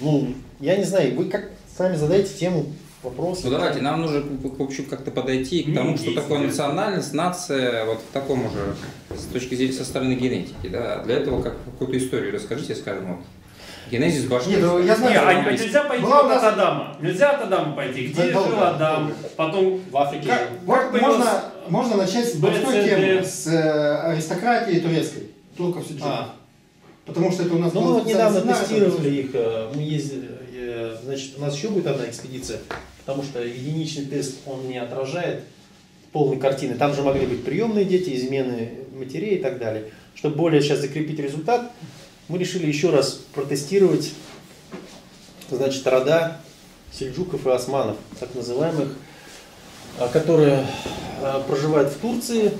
Ну, я не знаю, вы как сами задаете тему вопроса. Ну давайте, нам нужно в общем как-то подойти к тому, что такое национальность, нация, вот в таком уже, с точки зрения со стороны генетики, да. Для этого как какую-то историю расскажите, скажем, вот. Генезис башки. Нет, ну, я знаю, Не, что а нельзя пойти Была вот нас- от Адама. Нельзя от Адама пойти. Где Да, жил долго, Адам? долго. Потом В Африке. Как- Как вот можно, появилось можно начать с простой темы, с э, аристократии турецкой. Турков Сельджуков. А. Потому что это у нас Ну, мы вот недавно тестировали их, э, мы ездили, э, значит, у нас еще будет одна экспедиция, потому что единичный тест, он не отражает полной картины. Там же могли быть приемные дети, измены матерей и так далее. Чтобы более сейчас закрепить результат, мы решили еще раз протестировать, значит, рода сельджуков и османов, так называемых, а, которые проживают в Турции,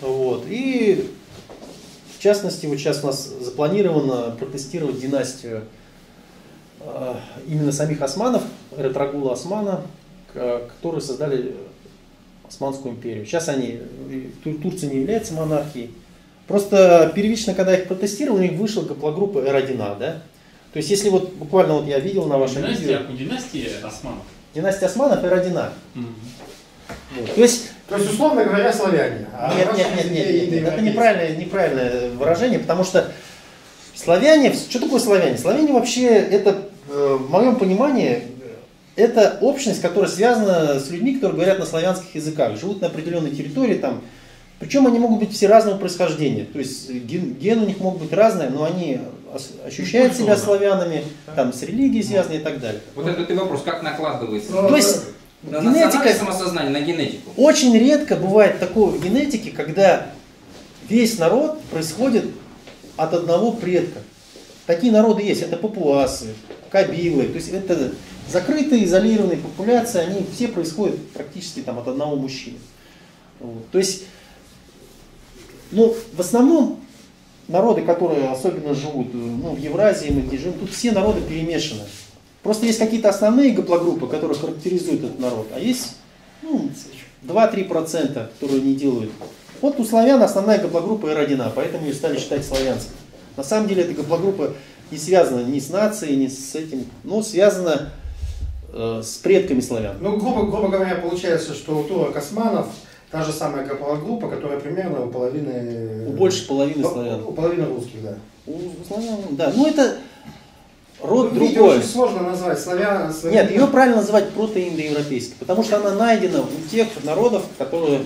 вот, и в частности, вот сейчас у нас запланировано протестировать династию э, именно самих османов, Ретрагула Османа, которые создали Османскую империю. Сейчас они, Тур- Турция не является монархией. Просто первично, когда их протестировали, у них вышла гаплогруппа R1A, да? То есть, если вот буквально вот я видел на вашем видео, Династия, у династии Османов. династия Османов R1A. Вот. То есть, То есть, условно говоря, славяне. А нет, нет, нет, нет, нет, это неправильное, неправильное выражение, потому что славяне, что такое славяне? Славяне вообще, это, э, в моем понимании, это общность, которая связана с людьми, которые говорят на славянских языках, живут на определенной территории, там, причем они могут быть все разного происхождения, то есть ген, ген у них могут быть разные, но они ощущают себя славянами, там, с религией связаны и так далее. Вот этот вопрос, как накладывается То есть на генетика- самосознание, на генетику. Очень редко бывает такое в генетике, когда весь народ происходит от одного предка. Такие народы есть, это папуасы, кабилы, то есть это закрытые, изолированные популяции, они все происходят практически там от одного мужчины. Вот. То есть, ну, в основном народы, которые особенно живут э, ну, в Евразии, мы где живем, тут все народы перемешаны. Просто есть какие-то основные гаплогруппы, которые характеризуют этот народ, а есть ну, 2-3%, которые не делают. Вот у славян основная гаплогруппа R1, поэтому ее стали считать славянской. На самом деле эта гаплогруппа не связана ни с нацией, ни с этим, но связана э, с предками славян. Ну, грубо, грубо говоря, получается, что у турок османов та же самая группа, которая примерно у половины... У больше половины у- славян. У половины русских, да. У славян, да. Ну это род Ну, другой. очень сложно назвать славян... славян- Нет, ее правильно называть протоиндоевропейской, потому что она найдена у тех народов, которые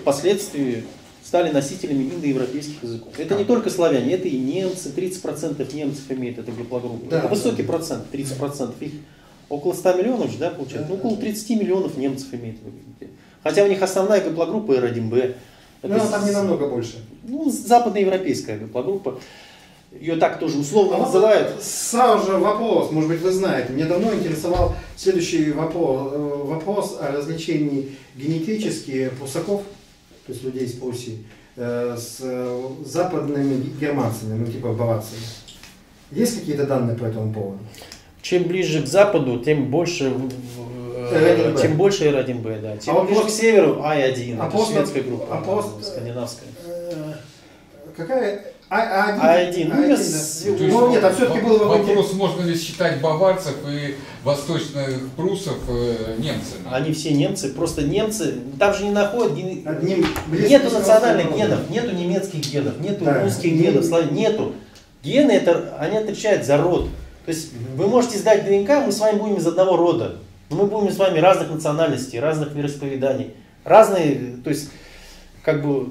впоследствии стали носителями индоевропейских языков. Это не только славяне, это и немцы, 30% немцев имеют эту гаплогруппу. Да, это высокий да. процент, 30%. Их около 100 миллионов же, да, получается? Ну, около 30 миллионов немцев имеет. эту. Хотя у них основная гаплогруппа R1B. Ну, она там не намного больше. Ну, западноевропейская гаплогруппа. Ее так тоже условно А вот называют. Сразу же вопрос, может быть, вы знаете. Мне давно интересовал следующий вопрос, э, вопрос о развлечении генетически прусаков, то есть людей из Пруссии, э, с э, западными германцами, ну типа баварцами. Есть какие-то данные по этому поводу? Чем ближе к западу, тем больше, э, R1B. тем больше R1B, да. Тем А ближе просто- к северу I1, а это просто- шведская группа, а да, просто- скандинавская. Э, Какая? А, А1, ну, я А1, с- да. То есть Ну нет, а все-таки было бы Вопрос, можно ли считать баварцев и восточных прусов э, немцами? Они все немцы, просто немцы, там же не находят, ген- одним нету национальных генов, нету немецких генов, нету Да. русских Не- генов, славян- нету. Гены, это, они отвечают за род. То есть вы можете сдать ДНК, мы с вами будем из одного рода. Но мы будем с вами разных национальностей, разных вероисповеданий. Разные, то есть, как бы,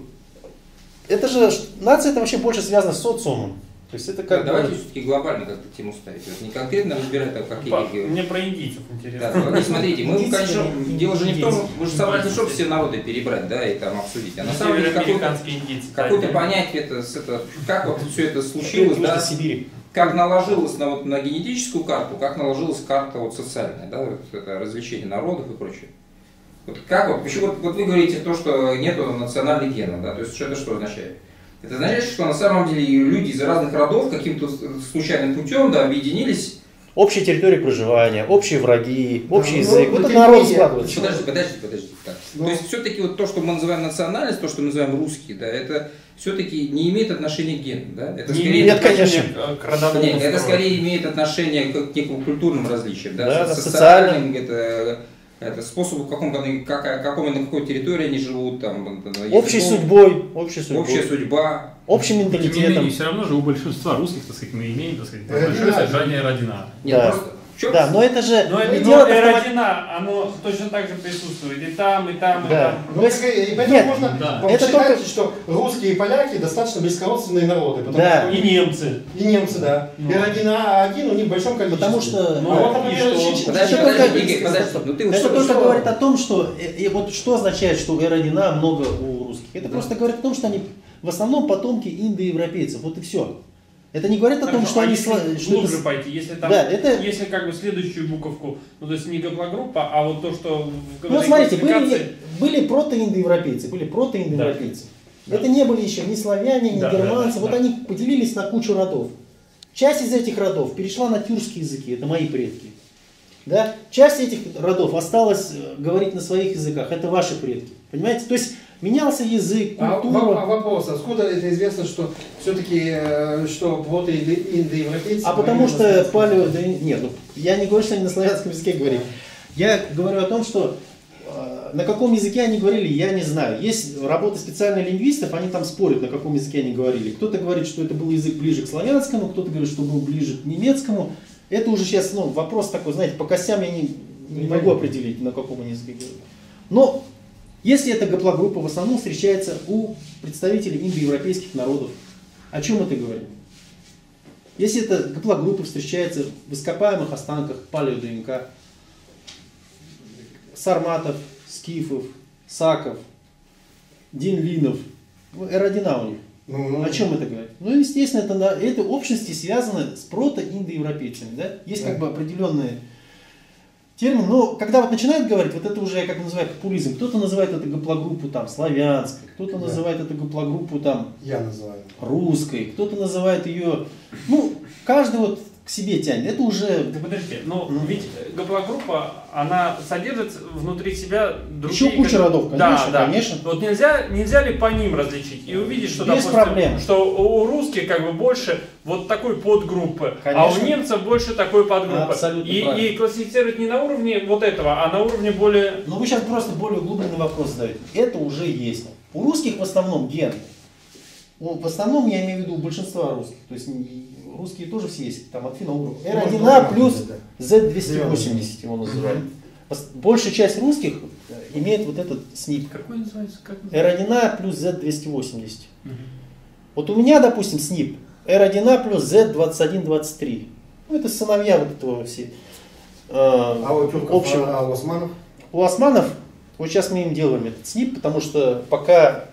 это же, нация это вообще больше связано с социумом. То есть это Да, как давайте бы, все-таки глобально как-то тему ставить. Вот не конкретно разбирать, там, какие Пап, регионы. Мне про индийцев Да, интересно. ну, смотрите, мы, Индийцы, конечно, индийцы, дело же не в том, индийцы. вы же собрались, чтобы все народы перебрать, да, и там обсудить. А на самом деле какое-то, Североамериканские индийцы. какое-то да, понятие, это, это, как вот все это случилось, да, Сибири. как наложилось на, вот, на генетическую карту, как наложилась карта вот, социальная, да, вот это развлечение народов и прочее. Вот как вот, почему, вот, вот вы говорите то, что нету национальных генов, да, то есть что это что означает? Это означает, что на самом деле люди из разных родов каким-то случайным путем да, объединились общая территория проживания, общие враги, общий ну, язык. ну, Вот это народ складывается. Подожди, подожди, подожди. Так. Ну. То есть все-таки вот то, что мы называем национальность, то, что мы называем русский, да, это все-таки не имеет отношения к гену, да? Это Не скорее имеет Нет, отношения конечно. к- родовому Нет, это скорее имеет отношение к некому культурным различиям, да, Да, со- да, социальным, это, это способу, в каком, как, каком, на какой территории они живут, там, Общей языком, судьбой, общей судьбой, общая судьба. общим Тем не менее, менталитетом. все равно же у большинства русских, так сказать, мы имеем, так сказать, Родина. большое содержание родина. Нет, Да. просто чем Да, но это же Но, но дело и автомат- родина, оно точно так же присутствует и там, и там, и Да. там. Ну, так и- и поэтому Нет, можно да. Это только- что русские и поляки достаточно близкородственные народы. Потому Да. что И немцы. и немцы, да. Ну. И родина один у них в большом количестве. Потому что Ну, а вот, и что? Подожди, Это подожди, только- Игорь, подожди, ну ты Это только что- говорит о том, что э, и вот что означает, что эродина много у русских. Это просто говорит о том, что они в основном потомки индоевропейцев. Вот и все. Это не говорит о том, Хорошо, что а они если что глубже это- пойти, если там, Да, это- если как бы следующую буковку, ну то есть не гаплогруппа, а вот то, что в Ну, вот смотрите, классификации- были, были протоиндоевропейцы, были протоиндоевропейцы. Это не были еще ни славяне, ни Да, да, германцы. да, вот да. они поделились на кучу родов. Часть из этих родов перешла на тюркские языки, это мои предки. Да? Часть этих родов осталась э, говорить на своих языках, это ваши предки. Понимаете? То есть менялся язык, А, культура. во- а вопрос, откуда это известно, что все-таки, что вот индоевропейцы... А потому что палео... да нет, ну, я не говорю, что они на славянском языке говорили. Я говорю о том, что э, на каком языке они говорили, я не знаю. Есть работы специальных лингвистов, они там спорят, на каком языке они говорили. Кто-то говорит, что это был язык ближе к славянскому, кто-то говорит, что был ближе к немецкому. Это уже сейчас ну, вопрос такой, знаете, по костям я не, не могу определить, на каком они языке говорили. Но если эта гаплогруппа в основном встречается у представителей индоевропейских народов, о чем это говорит? Если эта гаплогруппа встречается в ископаемых останках палео-ДНК, сарматов, скифов, саков, динлинов, ну, эродина у них. Ну, ну, О чем это говорит? Ну, естественно, это, на, это общности связано с прото-индоевропейцами. Да? Есть как бы определенные термины, но когда вот начинают говорить, вот это уже, как называют, популизм. Кто-то называет это гаплогруппу там славянской, кто-то Да. называет это гаплогруппу там Я называю. русской, кто-то называет ее, ну, каждый вот к себе тянет. Это уже Да подождите, но Ну. ведь гаплогруппа, она содержит внутри себя другие... Еще куча родов, Да, конечно, да. конечно. Вот нельзя, нельзя ли по ним различить и увидеть, что, Без допустим, проблем. что у русских как бы больше вот такой подгруппы, а у Конечно. немцев больше такой подгруппы. Абсолютно и, правильно. и классифицировать не на уровне вот этого, а на уровне более... Но вы сейчас просто более углубленный вопрос задаете. Это уже есть. У русских в основном ген. Ну, в основном я имею в виду у большинства русских. То есть русские тоже все есть. Там от финно R1A плюс Z280 его называют. Большая часть русских э, имеет вот этот СНИП. Какой называется? Как называется? R1A плюс Z280. Вот у меня, допустим, СНИП R1A плюс Z2123. Ну, это сыновья вот этого все. э, А у тюрков, общего. а у османов? У османов, вот сейчас мы им делаем этот СНИП, потому что пока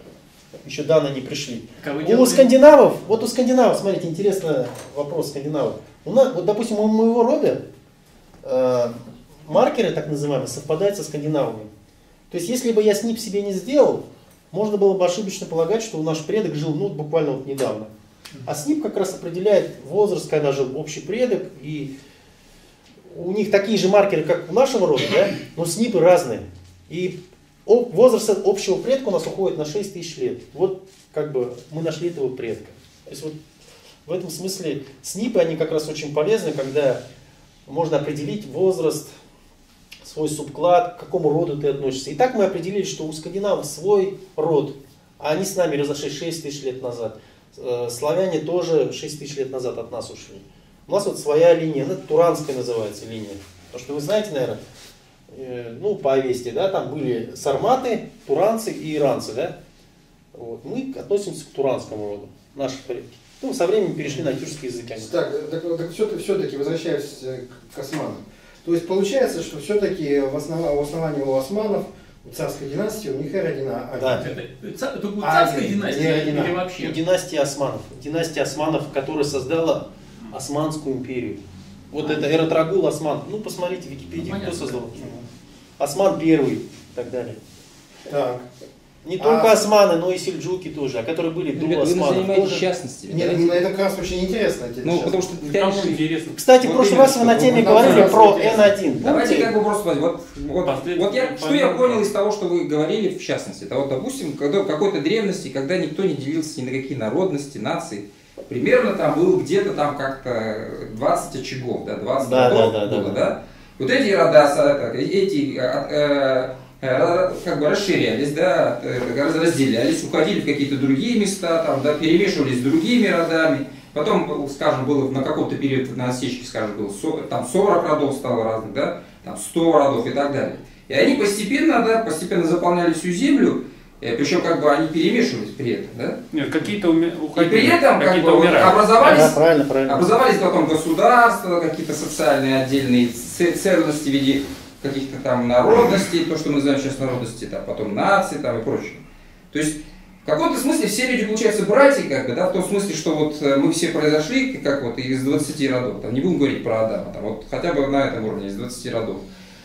еще данные не пришли. Вы У делали? скандинавов, вот у скандинавов, смотрите, интересный вопрос скандинавов. У нас, вот, допустим, у моего рода э, маркеры, так называемые, совпадают со скандинавами. То есть, если бы я СНИП себе не сделал, можно было бы ошибочно полагать, что наш предок жил ну, буквально вот недавно. А СНИП как раз определяет возраст, когда жил общий предок, и у них такие же маркеры, как у нашего рода, да? но СНИПы разные. И возраст общего предка у нас уходит на 6 тысяч лет. Вот как бы мы нашли этого предка. То есть вот в этом смысле СНИПы, они как раз очень полезны, когда можно определить возраст, свой субклад, к какому роду ты относишься. И так мы определили, что у скандинавов свой род, а они с нами разошлись 6 тысяч лет назад. Э, Славяне тоже 6 тысяч лет назад от нас ушли. У нас вот своя линия, ну, это Туранская называется линия. Потому что вы знаете, наверное, ну, по Овесте, да, там были сарматы, туранцы и иранцы, да. Вот. Мы относимся к туранскому роду, наши предки. Ну, со временем перешли на тюркский язык. они. Так, так, так все-таки возвращаясь э, к, к османам. То есть получается, что все-таки в, основа- в основании у османов, у царской династии, у них родина один. Да. Это, это у А, царской не, династии не родина. или вообще? династия османов. Династия османов, которая создала Османскую империю. Вот это Эротрагул Осман. Ну, посмотрите в Википедии, Ну, кто понятно. создал. Осман первый и так далее. Так. Не А- только османы, но и сельджуки тоже, а которые были до Ребята, вы османов занимаетесь тоже. частностями. Нет, давайте. ну, это как раз очень интересно. Ну, сейчас. потому что Кому конечно, интересно? Кстати, в прошлый раз вы на теме говорили про интересно. N1. Давайте как бы просто вот, вот, Последний вот я, что я понял из того, что вы говорили в частности. Это вот, допустим, когда в какой-то древности, когда никто не делился ни на какие народности, нации, примерно там было где-то там как-то 20 очагов, да, 20 Да, да, да, было, да. да. Вот эти рода, так, эти э, э, э, как бы расширялись, да, раз- разделялись, уходили в какие-то другие места, там, да, перемешивались с другими родами. Потом, скажем, было на каком-то период на осечке, скажем, было со- там 40 родов стало разных, да, там 100 родов и так далее. И они постепенно, да, постепенно заполняли всю землю, причем как бы они перемешивались при этом, да. Нет, какие-то уме- И уходили, при этом как бы вот умирали. образовались Да, правильно, правильно. Образовались потом государства, какие-то социальные отдельные ценности в виде каких-то там народностей, то, что мы называем сейчас народности, там, потом нации там, и прочее. То есть в каком-то смысле все люди, получаются, братья, как бы, да, в том смысле, что вот э, мы все произошли, как вот из 20 родов, там, не будем говорить про Адама, там, вот хотя бы на этом уровне, из 20 родов.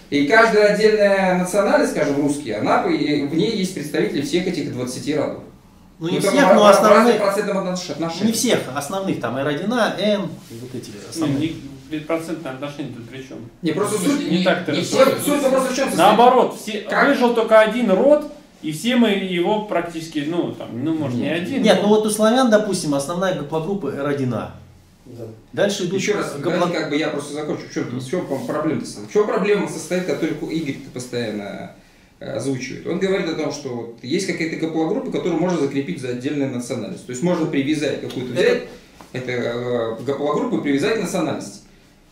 И каждая отдельная национальность, скажем, русские, она, в ней есть представители всех этих 20 родов. Ну не только всех, но основных. Не всех, основных там R1, N, и вот эти Не, основные. не- процентное отношение тут при чем? Не, просто Слушайте, суть, Не так-то не рассуждать. суть, суть вопроса в чем? Наоборот, все, Как? выжил только один род, и все мы его практически, ну, там, ну, может, не Нет. один. Нет, но- ну вот у славян, допустим, основная гаплогруппа R1. Да. Дальше идут Еще раз, давайте как бы я просто закончу. В чем, в чем проблема В чем проблема состоит, которую Игорь постоянно э, озвучивает? Он говорит о том, что вот есть какая-то гаплогруппа, которую можно закрепить за отдельную национальность. То есть можно привязать какую-то взять, это э, гаплогруппу привязать к национальности.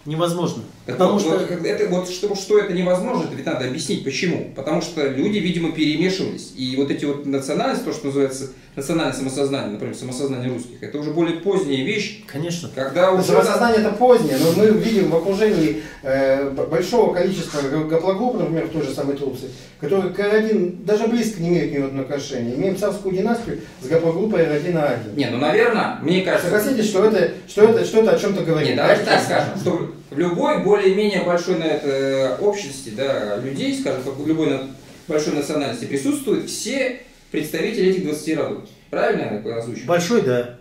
Невозможно. Так Потому вот, что это, вот что, что это невозможно, это ведь надо объяснить почему. Потому что люди, видимо, перемешивались. И вот эти вот национальности, то, что называется национальное самосознание, например, самосознание русских, это уже более поздняя вещь, Конечно. когда уже... Самосознание это позднее, но мы видим в окружении э, большого количества гаплогрупп, например, в той же самой Турции, которые к R1 даже близко не имеют никакого отношения. Имеем царскую династию с гаплогруппой R1A1. Не, ну, наверное, мне кажется... Согласитесь, что это, что это, что это о чем-то говорит? Нет, давайте так скажем, что любой более-менее большой на это общности, да, людей, скажем, как в любой на- большой национальности присутствуют все представители этих 20 родов. Правильно я озвучил? Большой, да.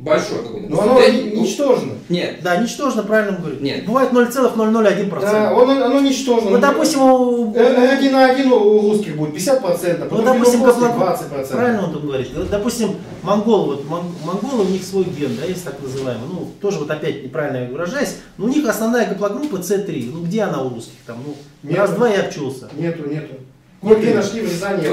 Большой какой-то. Но оно ни- ну, ничтожно. Нет, Да, ничтожно, правильно он говорит. Нет. Бывает 0,001%. Да, он, оно ничтожно. Ну, допустим, у... Один на один у русских будет 50%, Ну, допустим, гапло- 20%. Правильно он тут говорит. Допустим, монголы, вот, мон- монголы, у них свой ген, да, есть так называемый. Ну, тоже вот опять неправильно выражаюсь, но у них основная гаплогруппа C3. Ну, где она у русских? Там, ну, раз-два и обчелся. Нету, нету. Кое-где нашли в Рязани.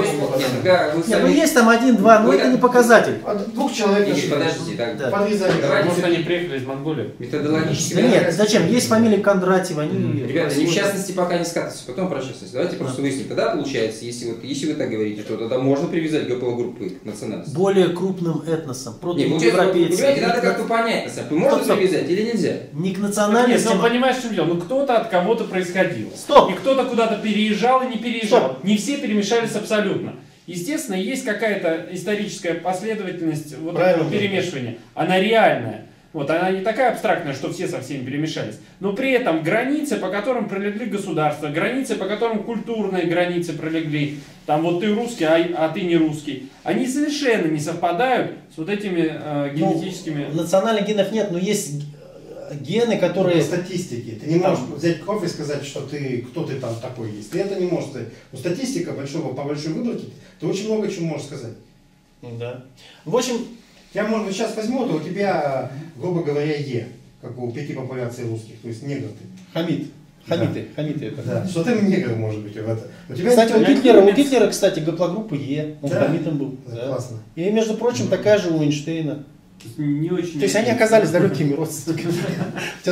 я нет, ну есть там один-два, но это не показатель. От двух человек нашли. подождите, так. Под Рязани. Может, они приехали из Монголии. методологически... Нет, зачем? Есть фамилия Кондратьева, они... Ребята, не в частности пока не скатывайтесь, потом про частность. Давайте просто выясним, тогда получается, если, вот, если вы так говорите, что тогда можно привязать ГПЛ-группы к национальности. Более крупным этносом, протоевропейцам. понимаете, надо как-то понять, можно привязать или нельзя. Не к национальности. ну понимаешь, в чем дело? Ну кто-то от кого-то происходил. Стоп! И кто-то куда-то переезжал и не переезжал. Не все перемешались абсолютно. Естественно, есть какая-то историческая последовательность вот Правильно этого перемешивания. Она реальная. Вот, она не такая абстрактная, что все со всеми перемешались. Но при этом границы, по которым пролегли государства, границы, по которым культурные границы пролегли, там вот ты русский, а, а ты не русский, они совершенно не совпадают с вот этими э, Ну, генетическими... национальных генов нет, но есть гены, которые... По статистике. Ты не можешь взять кровь и сказать, что ты, кто ты там такой есть. Ты это не можешь сказать. Но статистика большого, по большой выборке, ты очень много чего можешь сказать. Да. В общем, Я, может быть, сейчас возьму, то у тебя, грубо говоря, Е, как у пяти популяций русских, то есть негр ты. хамид. Хамиты, хамиты это. Да. Что ты негр, может быть, в это. У тебя Кстати, у Гитлера, у Гитлера, кстати, гаплогруппа Е, он Да. хамитом был. Да. Классно. И, между прочим, такая же у Эйнштейна. Не очень... То есть они оказались далекими родственниками.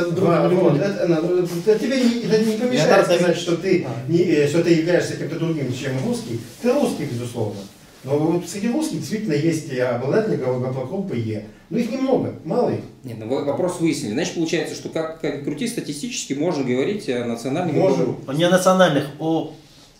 Тебе не, это не помешает сказать, что ты, не, э, что ты являешься кем-то другим, чем русский. Ты русский, безусловно. Но вот среди русских действительно есть и обладатели гаплогруппы Е. Но их немного, мало их. Нет, ну вопрос выяснили. Значит, получается, что как, как крути, статистически можно говорить о национальных группах. Не о национальных, о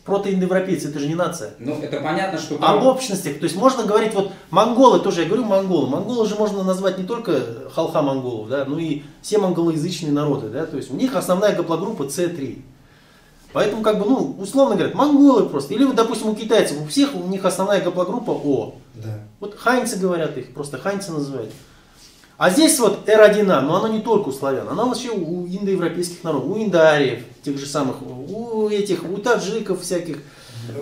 протоиндоевропейцы, это же не нация. Ну, это понятно, что... Об общностях, то есть можно говорить, вот монголы, тоже я говорю монголы, монголы же можно назвать не только халха монголов, да, но и все монголоязычные народы, да, то есть у них основная гаплогруппа С3. Поэтому, как бы, ну, условно говорят, монголы просто. Или, вот, допустим, у китайцев, у всех у них основная гаплогруппа О. Да. Вот ханьцы говорят их, просто ханьцы называют. А здесь вот R1, но оно не только у славян, оно вообще у индоевропейских народов, у индариев, тех же самых, у этих, у таджиков всяких,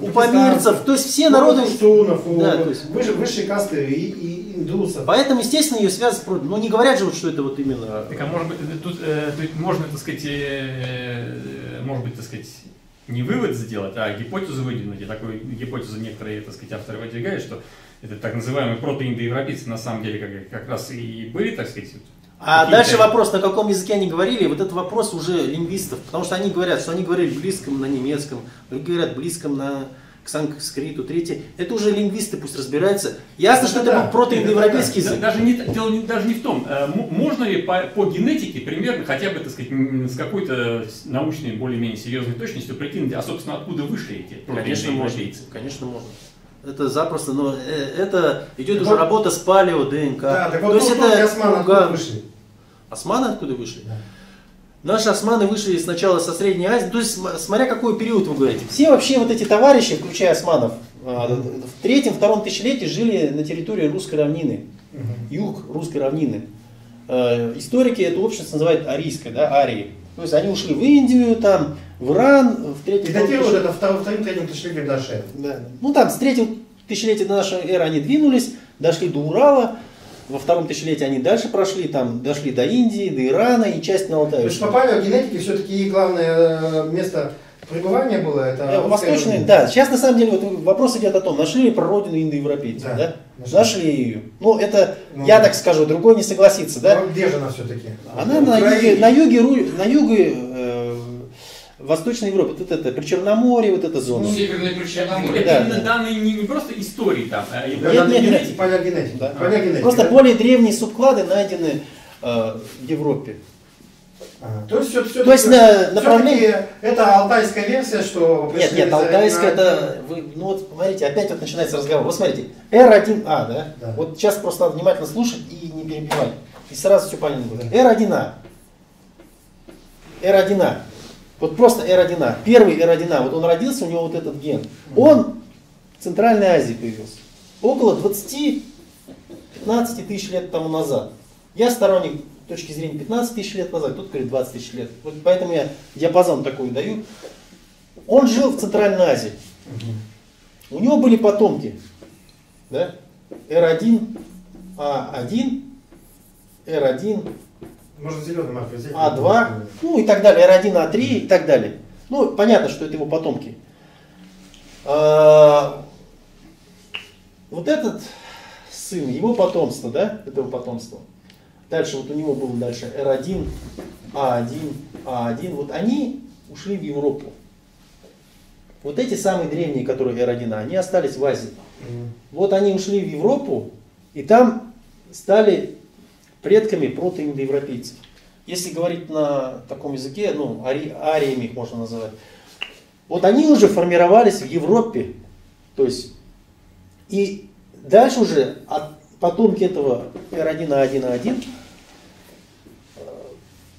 у памирцев, то есть все народы... У пуштунов, у Да, то есть- выше- высшие касты и, и индусов. Поэтому, естественно, ее связывают, ну не говорят же, вот, что это вот именно... Так, а может быть, э, тут, э, тут можно, так сказать, э, э, может быть, так сказать, не вывод сделать, а гипотезу выдвинуть. И такую гипотезу некоторые, так сказать, авторы выдвигают, что это так называемые протоиндоевропейцы на самом деле как, как раз и были, так сказать, А дальше вопрос, на каком языке они говорили, вот это вопрос уже лингвистов, потому что они говорят, что они говорили близком на немецком, другие говорят близком на к санскриту, третий. Это уже лингвисты пусть разбираются. Ясно, что это Да, был протоиндоевропейский Да- язык. Даже не, дело не- даже не в том, э, можно ли по, по генетике примерно, хотя бы, так сказать, с какой-то научной, более-менее серьезной точностью прикинуть, а, собственно, откуда вышли эти Конечно, можно. Конечно, можно. Это запросто, но э, это идет Так уже вот- работа с палео, ДНК. Да, так То вот есть турки и османы откуда вышли? Османы откуда вышли? Да. Наши османы вышли сначала со Средней Азии, то есть см- смотря какой период вы говорите. Все вообще вот эти товарищи, включая османов, а, в третьем-втором тысячелетии жили на территории русской равнины, юг русской равнины. Э, Историки эту общность называют арийской, да, арии. То есть они ушли в Индию, там, в Иран, в третьем И втором датируют это вторым, вторым, третьим тысячелетием до нашей эры. да. Ну там с третьего тысячелетия до нашей эры они двинулись, дошли до Урала, во втором тысячелетии они дальше прошли, там дошли до Индии, до Ирана и часть на То Алтае. есть по палеогенетике все-таки главное э, место пребывания было это равнина. да. Сейчас на самом деле вот вопрос идет о том, нашли ли прародину индоевропейцев, да? Да, нашли. Нашли ее. Ну это, Ну, я да. так скажу, другой не согласится, да? Где же она все-таки? Она на юге, на юге, на юге э, Восточной Европы, вот это Причерноморье, вот эта зона. Северное Причерноморье. Это Да, именно да. данные не, не просто истории там, а Нет, данные нет, нет. генетики. Палеогенетика. Да. Палеогенетика, Просто да? более древние субклады найдены э, в Европе. Ага. То есть, все, То есть на- направление- это алтайская версия, что Нет, нет, алтайская на- это, вы, ну вот смотрите, опять вот начинается разговор. Вот смотрите, R1A, да? Да. Вот сейчас просто надо внимательно слушать и не перебивать. И сразу все понятно будет. R1A. R1A. Вот просто R1A. Первый R1A. Вот он родился, у него вот этот ген. Он в Центральной Азии появился. Около 20-15 тысяч лет тому назад. Я сторонник точки зрения 15 тысяч лет назад, тут говорит 20 тысяч лет. Вот поэтому я диапазон такой даю. Он жил в Центральной Азии. У него были потомки. Да? R1, A1, R1, Можно зеленый маркер взять. А2, ну и так далее, R1, A3 и так далее. Ну, понятно, что это его потомки. А, Вот этот сын, его потомство, да, этого потомства. Дальше вот у него был дальше R1, A1, A1. Вот они ушли в Европу. Вот эти самые древние, которые R1, A, они остались в Азии. Мгм. Вот они ушли в Европу, и там стали предками протоиндоевропейцев. Если говорить на таком языке, ну, ари, ариями их можно называть, вот они уже формировались в Европе, то есть, и дальше уже от потомки этого R1A1A1 э,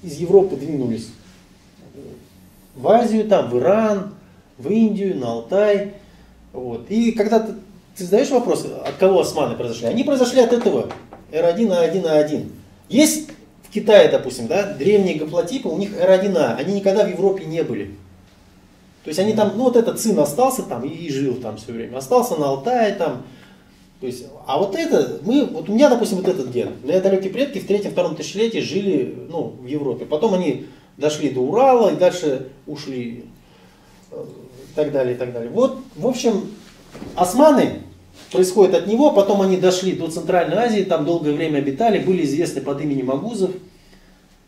из Европы двинулись в Азию, там, в Иран, в Индию, на Алтай. Вот. И когда ты, ты задаешь вопрос, от кого османы произошли, они произошли от этого R1A1A1. Есть в Китае, допустим, да, древние гаплотипы, у них R1A, они никогда в Европе не были. То есть они там, ну вот этот сын остался там и, и жил там все время. Остался на Алтае там. То есть, а вот это, мы, вот у меня, допустим, вот этот ген. Мои далекие предки в третьем-втором тысячелетии жили ну, в Европе. Потом они дошли до Урала и дальше ушли э, и так далее, и так далее. Вот, в общем, османы происходят от него, потом они дошли до Центральной Азии, там долгое время обитали, были известны под именем Агузов.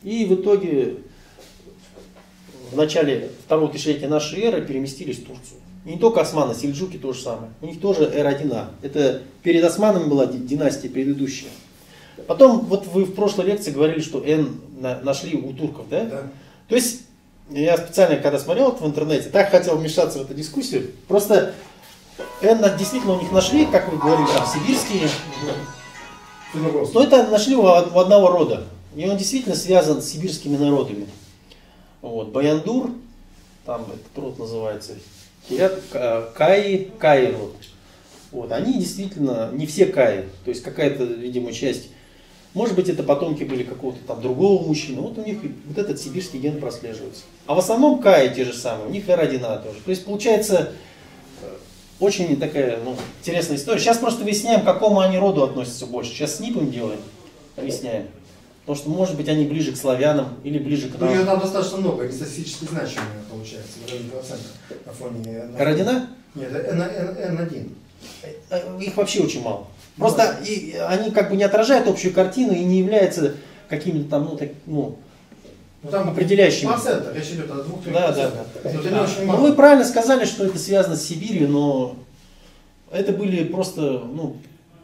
И в итоге в начале второго тысячелетия нашей эры переместились в Турцию. И не только османы, сельджуки то же самое. У них тоже R1A. Это перед османами была ди- династия предыдущая. Потом, вот вы в прошлой лекции говорили, что на- нашли у турков, да? Да. То есть, я специально, когда смотрел это в интернете, так хотел вмешаться в эту дискуссию. Просто N действительно у них нашли, как вы говорили, там, сибирские. Но это нашли у од- у одного рода. И он действительно связан с сибирскими народами. Вот. Баяндур, там этот род называется, Кирят, Ка- Каи, Каи род. Вот, они действительно, не все Каи, то есть какая-то, видимо, часть, может быть, это потомки были какого-то там другого мужчины, вот у них вот этот сибирский ген прослеживается. А в основном Каи те же самые, у них и родина тоже. То есть получается очень такая ну, интересная история. Сейчас просто выясняем, к какому они роду относятся больше. Сейчас с Нипом делаем, выясняем. Потому что, может быть, они ближе к славянам или ближе к Ну, ее нам. там достаточно много, они статистически значимые, получается, на фоне... на- Родина? Нет, N, N, N1. Э, Их вообще очень мало. Просто и они как бы не отражают общую картину и не являются какими-то там, ну, так, ну, Ну, там Определяющими. процентах, речь идет о двух-трех Да, да, да. А, очень Ну, вы правильно сказали, что это связано с Сибирью, но это были просто, ну,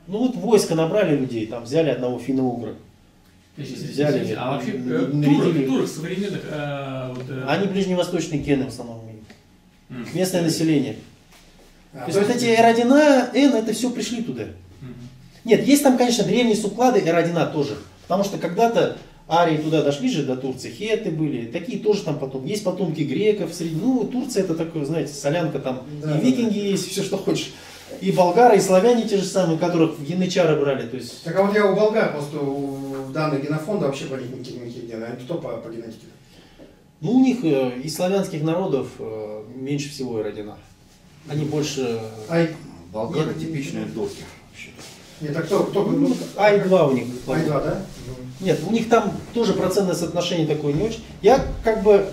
ну вот войско набрали людей, там взяли одного финно-угра. Взяли, Извините, а вообще э, турок, турок современных, э, вот, э, Они ближневосточные гены в основном м, Местное население. А, То есть вот эти эродина, Н, это все пришли туда. мгм. Нет, есть там, конечно, древние субклады эродина тоже. Потому что когда-то арии туда дошли же до Турции, хеты были, такие тоже там потом. Есть потомки греков, среди, ну, Турция это такое, знаете, солянка там, Да, и да, викинги есть, все что хочешь. И болгары, и славяне те же самые, которых в янычары брали, то есть... Так а вот я у болгар просто у данных генофонда вообще никаких генов. Они кто по, по генетике? Ну, у них э, из славянских народов э, меньше всего эродина. Они больше... э, Ай, Болгары Нет, типичные вообще. нет, а кто, кто? ну, Ну, Ай-2 у них. Ай-2, да? Нет, у них там тоже процентное соотношение такое не очень. Я как бы...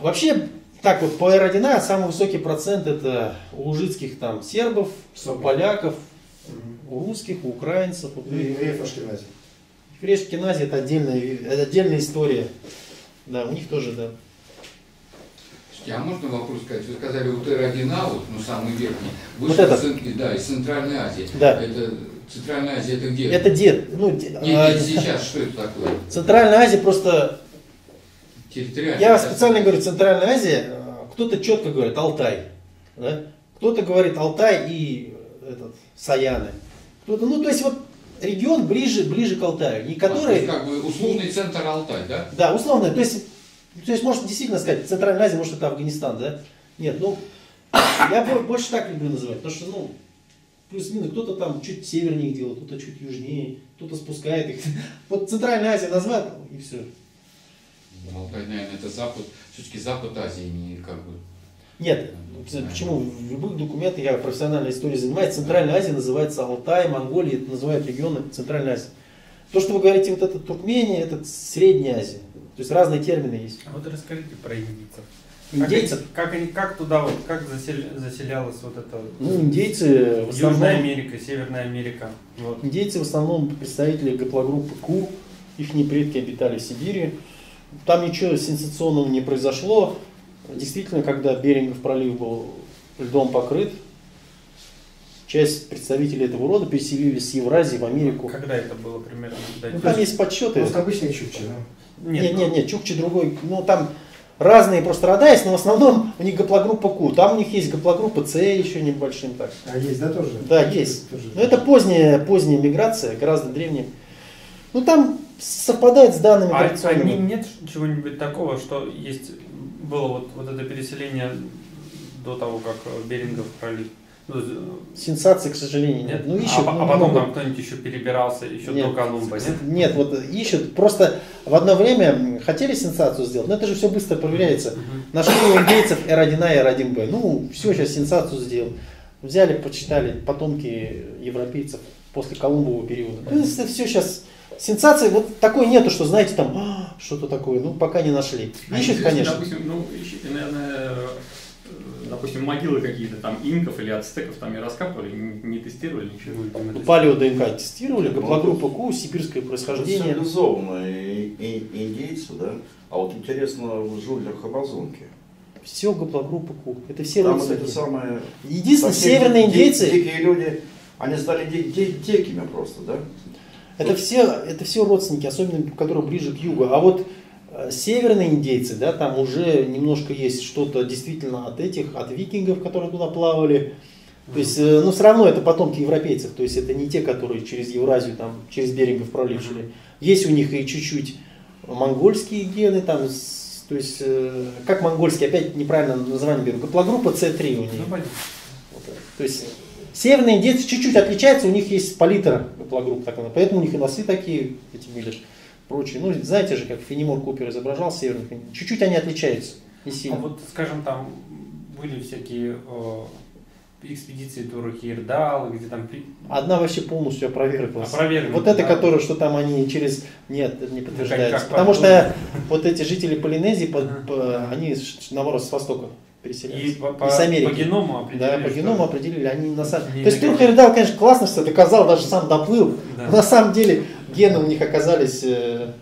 Вообще, так вот, по эродина самый высокий процент это у лужицких там сербов, у поляков, у русских, у украинцев. у И евреев Ашкенази. Еврейский Ашкенази это отдельная, это отдельная история. Да, у них тоже, да. Слушайте, а можно вопрос сказать? Вы сказали, вот Эродина, вот, ну, самый верхний, Вот вышел этот. из, да, из Центральной Азии. Да. Это Центральная Азия, это где? Это дед. Ну, де- Нет, а, сейчас что это такое? Центральная Азия просто Территориально. Я специально говорю Центральная Азия, э, кто-то четко говорит Алтай, да? кто-то говорит Алтай и э, этот, Саяны. Кто-то, ну то есть вот регион ближе, ближе к Алтаю, не А, то который, есть, как бы условный центр Алтай, да? да, условно, то есть, то есть можно действительно сказать, Центральная Азия, может это Афганистан, да? Нет, ну, я бо- больше так люблю называть, потому что, ну, плюс-минус, кто-то там чуть севернее их делает, кто-то чуть южнее, кто-то спускает их. Вот Центральная Азия назвать, и все. Алтай, наверное, это запад, все-таки запад Азии, не как бы. Нет, почему? В любых документах, я профессиональной историей занимаюсь, Центральная Азия называется Алтай, Монголия, это называют регионы Центральной Азии. То, что вы говорите, вот это Туркмения, это Средняя Азия. То есть разные термины есть. А вот расскажите про индийцев. Индейцев, Как, они, как туда вот, как засел- заселялась вот эта ну, индейцы в Южная основном, Америка, Северная Америка. Вот. индейцы в основном представители гаплогруппы Ку, их предки обитали в Сибири. Там ничего сенсационного не произошло. Действительно, когда Берингов пролив был льдом покрыт, часть представителей этого рода переселились с Евразии в Америку. Когда это было примерно? Ну, там есть подсчеты. Просто обычные чукчи, да? Нет, нет, нет, Чукчи другой. Ну, там разные просто рода есть, но в основном у них гаплогруппа Q. Там у них есть гаплогруппа С еще небольшим так. А есть, да, тоже? Да, есть. Тоже. Но это поздняя, поздняя миграция, гораздо древняя. Ну, там совпадает с данными А, а не- нет чего-нибудь такого, что есть было вот, вот это переселение до того, как Берингов пролив? Ну, Сенсации, к сожалению, нет. Нет? Ну, а, ищут. по- ну, а потом много. там кто-нибудь еще перебирался, еще Нет. до Колумба, нет? Нет, вот ищут. Просто в одно время хотели сенсацию сделать, но это же все быстро проверяется. Мгм. Нашли у индейцев R1A и R1B. Ну, все, сейчас сенсацию сделал. Взяли, почитали потомки европейцев после Колумбового периода. Есть это все сейчас сенсации вот такой нету, что знаете там «А, что-то такое. Ну, пока не нашли. А Ищут, если, конечно. Допустим, ну, ищите, наверное, допустим, могилы какие-то там инков или ацтеков там и раскапывали, не, не тестировали ничего. Ну, Палео ДНК тестировали, гаплогруппа Ку, сибирское происхождение. Цивилизованные и- и- индейцы, да? А вот интересно в жульях Амазонки. Все гаплогруппа Ку. Это все Там вот родственники. эти самые... Единственное, совсем северные индейцы, Дикие люди, они стали ди- ди- дикими просто, да? это все, это все родственники, особенно которые ближе к югу. А вот северные индейцы, да, там уже немножко есть что-то действительно от этих, от викингов, которые туда плавали. То есть, э, ну, все равно это потомки европейцев, то есть это не те, которые через Евразию, там, через Берингов пролив шли. Есть у них и чуть-чуть монгольские гены, там, То есть, э, как монгольский, опять неправильно название беру, гаплогруппа С3 у них. Понятно. Вот. То есть, северные индейцы чуть-чуть отличаются, у них есть палитра гаплогрупп, так поэтому у них и носы такие, эти были, прочие. Ну, знаете же, как Фенимор Купер изображал северных. Чуть-чуть они отличаются, не А сильно. вот, скажем, там были всякие э, экспедиции туры Кирдал, где там Одна вообще полностью опроверглась. Опровергнута, Вот это, да. которое, что там они через... Нет, это не подтверждается. как Потому потом. что вот эти жители Полинезии, по- Ага. по- они наоборот с востока и переселялись. по, по- Из Америки. по геному Да, определили. по что- геному определили, они на самом То есть Тур конечно, классно все доказал, даже сам доплыл. Да. На самом деле гены у них оказались... э,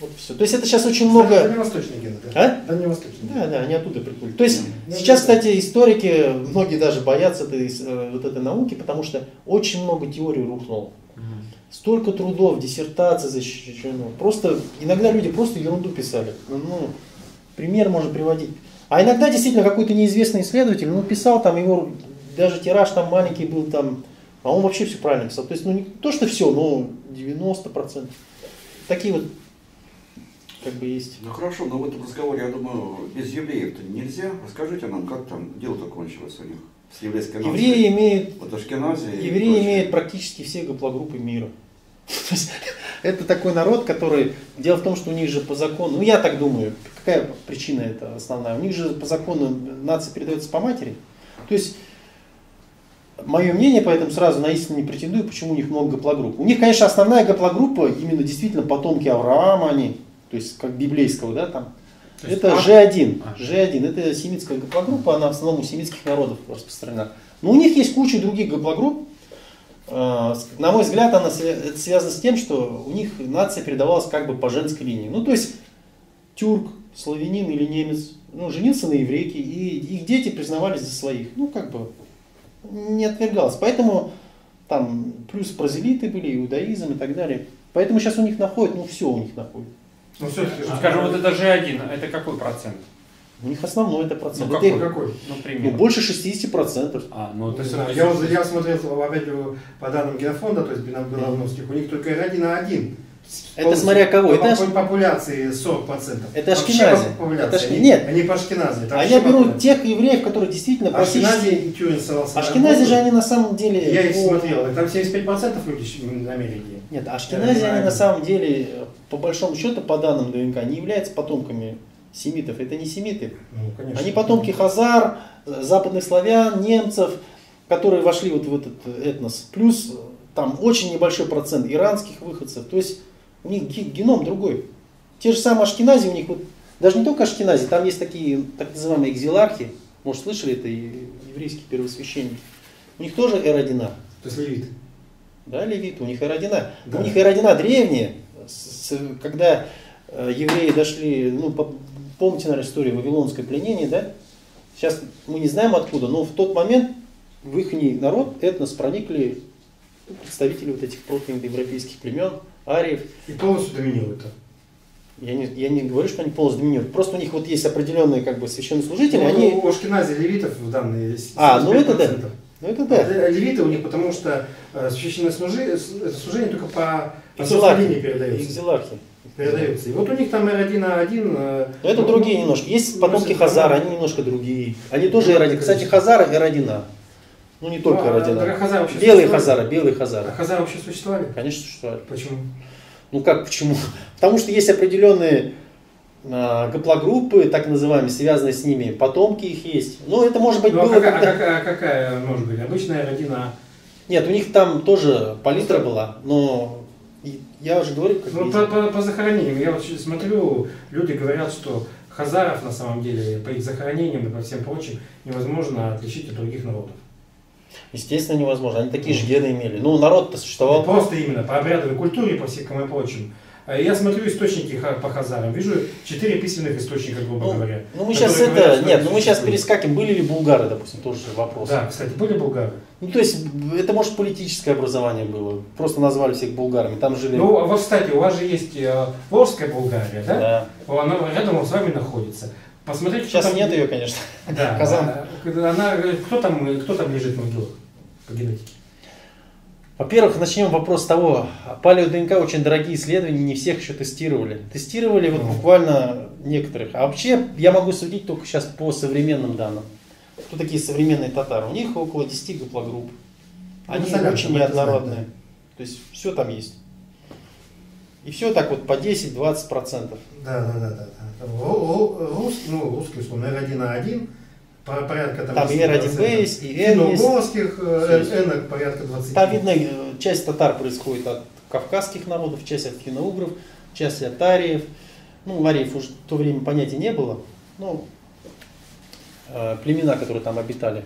вот всё. То есть это сейчас очень много... Дальневосточные гены, да? А? Дальневосточные. Да, да, они оттуда приплыли. То есть Ну, сейчас, да, кстати, историки, многие даже боятся этой, э, вот этой науки, потому что очень много теорий рухнуло. Столько трудов, диссертаций защищено. Просто иногда люди просто ерунду писали. Ну, пример можно приводить. А иногда действительно какой-то неизвестный исследователь, ну, писал там его, даже тираж там маленький был там, а он вообще все правильно писал. То есть, ну, не то, что все, но 90%. Такие вот, как бы есть. Ну хорошо, но в этом разговоре, я думаю, без евреев-то нельзя. Расскажите нам, как там дело-то кончилось у них с еврейской нацией. Евреи имеют Вот Евреи имеют практически все гаплогруппы мира. Это такой народ, который... Дело в том, что у них же по закону... Ну, я так думаю, какая причина это основная? У них же по закону нация передается по матери. То есть, мое мнение, поэтому сразу на истину не претендую, почему у них много гаплогрупп. У них, конечно, основная гаплогруппа, именно действительно потомки Авраама они, то есть, как библейского, да, там. То есть Это а- G1. А. G1 это семитская гаплогруппа, она в основном у семитских народов распространена. Но у них есть куча других гаплогрупп. Э, На мой взгляд, она, это связано с тем, что у них нация передавалась как бы по женской линии. Ну, то есть, тюрк, славянин или немец, ну, женился на еврейке, и их дети признавались за своих. Ну, как бы, не отвергалось. Поэтому там плюс прозелиты были, иудаизм и так далее. Поэтому сейчас у них находят, ну, все у них находят. Ну, все-таки А, Скажем, вот это G1, это какой процент? У них основной это процент. Ну, Это какой, их- какой? Ну, Ну, больше 60%. А, ну, то есть это- я, я смотрел, опять по данным генофонда, то есть Беловновских, у них только R1 на 1. Это смотря кого, это по аш- популяции 40%. Это ашкенази. Это ашки- Они- нет. Они по ашкенази. А я беру популяция. тех евреев, которые действительно Ашкенази практически... Тюрин ссылался. Ашкенази же они на самом деле... Я их по- смотрел, там 75% люди в Америке. Нет, ашкенази они на самом деле, по большому счету, по данным ДНК, не являются потомками семитов. Это не семиты. Ну, конечно. Они потомки хазар, западных славян, немцев, которые вошли вот в этот этнос. Плюс там очень небольшой процент иранских выходцев. То есть у них ге- геном другой. Те же самые ашкенази у них вот, даже не только ашкенази, там есть такие так называемые экзилархи. Может слышали, это еврейские первосвященники. У них тоже эродина. То есть левит. Да, левиты, у них эродина. Да. У них эродина древняя. С- с- когда э, евреи дошли, ну, по- помните, наверное, историю Вавилонское пленение, да? Сейчас мы не знаем откуда, но в тот момент в их народ, этнос, проникли представители вот этих протоиндоевропейских племен, ариев. И полностью доминирует. Я не, я не говорю, что они полностью доминируют. Просто у них вот есть определенные как бы священнослужители, Ну, они... У Ашкенази левитов данные А, ну это да. 75%. Ну это да. Да, Левиты у них, потому что э, священное служи- это служение только по собственной линии передается. Экзилархи. передается. И вот у них там R1 на 1. Но это другие немножко. Есть потомки Хазара, они немножко другие. Они тоже Ну, эродина. Кстати, Хазара эродина. Ну не только эродина. Хазар вообще Белые? Хазара, белые А Хазара. Хазары вообще существовали? Конечно, существовали. Почему? Ну как, почему? Потому что есть определенные а, гаплогруппы, так называемые, связанные с ними, потомки их есть. Ну, это может быть Ну, а было какая, когда- а какая, а какая может быть? Обычная R1 на... Нет, у них там тоже палитра была, но я уже говорю, как Ну, есть. по, по- по захоронениям, я вот смотрю, люди говорят, что хазаров на самом деле по их захоронениям и по всем прочим невозможно отличить от других народов. Естественно, невозможно. Они такие же гены имели. Ну, народ-то существовал. Просто именно по обрядовой культуре, по всякому и прочим. А Я смотрю источники по хазарам, вижу четыре письменных источника, грубо Ну, говоря. ну, мы сейчас это, говорят, нет, ну мы сейчас перескакиваем, были ли булгары, допустим, тоже вопрос. Да, кстати, были булгары. Ну, то есть, это может политическое образование было. Просто назвали всех булгарами. Там жили... Ну, а вот, кстати, у вас же есть э, Волжская Булгария, да? да. Она рядом с вами находится. Посмотрите, Сейчас там... нет ее, конечно. Да, Казан. она, кто там, кто там лежит в могилах по генетике? Во-первых, начнем вопрос с того, палео ДНК очень дорогие исследования, не всех еще тестировали. Тестировали вот Ну. буквально некоторых. А вообще я могу судить только сейчас по современным данным. Кто такие современные татары? У них около 10 гаплогрупп. Они Ну, очень неоднородные. знаем, То есть все там есть. И все так вот по 10-20 процентов. Да, да, да, да. да. Ру- ру- Рус, ну, русский, условно, R1A1, по- порядка там, Там и 10%. R1B есть, и N есть. Финно-угорских, Всё э. N порядка 20. Там видно, э, часть татар происходит от кавказских народов, часть от финно-угров, часть от ариев. Ну, ариев уже в то время понятия не было. Ну, племена, которые там обитали,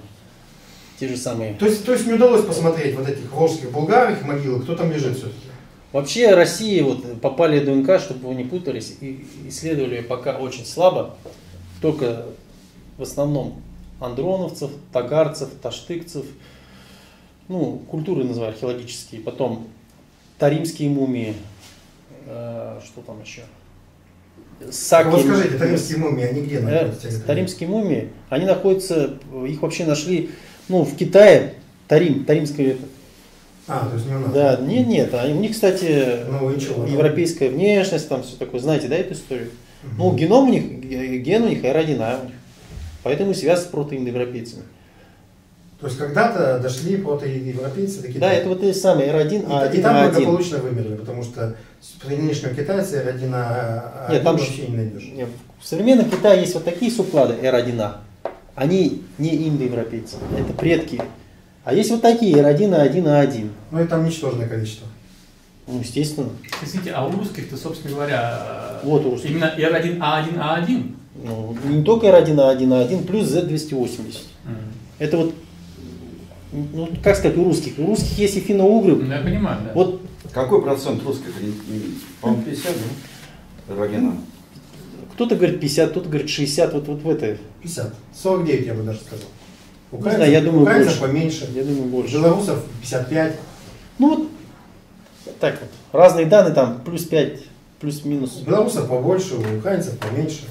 те же самые. То есть, то есть не удалось посмотреть вот этих волжских булгарских могил, кто там лежит все-таки? Вообще России вот попали ДНК, чтобы вы не путались, и исследовали пока очень слабо, только в основном андроновцев, тагарцев, таштыкцев, ну, культуры называю археологические, потом таримские мумии, э, что там еще? Саки. Вот скажите, таримские мумии, они где Э, находятся? Таримские мумии, они находятся, их вообще нашли, ну, в Китае, Тарим, таримская А, то есть не у нас. да, нет, нет, они, у них, кстати, Ну и чего? европейская внешность, там все такое, знаете, да, эту историю? Мгм. Ну, геном у них, ге- ген у них R1A у них. Поэтому и связан с протоиндоевропейцами. То есть когда-то дошли протоевропейцы до Да, Китая. это вот те самые R1, И, и A1, там A1. благополучно вымерли, потому что при нынешнем китайце R1 а, Нет, там вообще не найдешь. Нет, В современном Китае есть вот такие суклады R1A. Они не индоевропейцы, это предки. А есть вот такие R1, A1, A1. Ну и там ничтожное количество. Ну, естественно. Извините, а у русских-то, собственно говоря, Вот у русских. именно R1A1A1? Ну, не только R1, A1, A1, плюс Z280. Это вот, ну, как сказать, у русских. У русских есть и финно-угры. Ну, я понимаю, да. Вот Какой процент русских? По-моему, 50, да? Кто-то говорит 50, кто-то говорит 60, вот, вот в этой. 50. 49 я бы даже сказал. Не знаю, я думаю, украинцев больше. поменьше. Я думаю, больше. Белорусов 55. Ну вот, так вот. Разные данные там, плюс 5, плюс-минус. Белорусов побольше, у украинцев поменьше.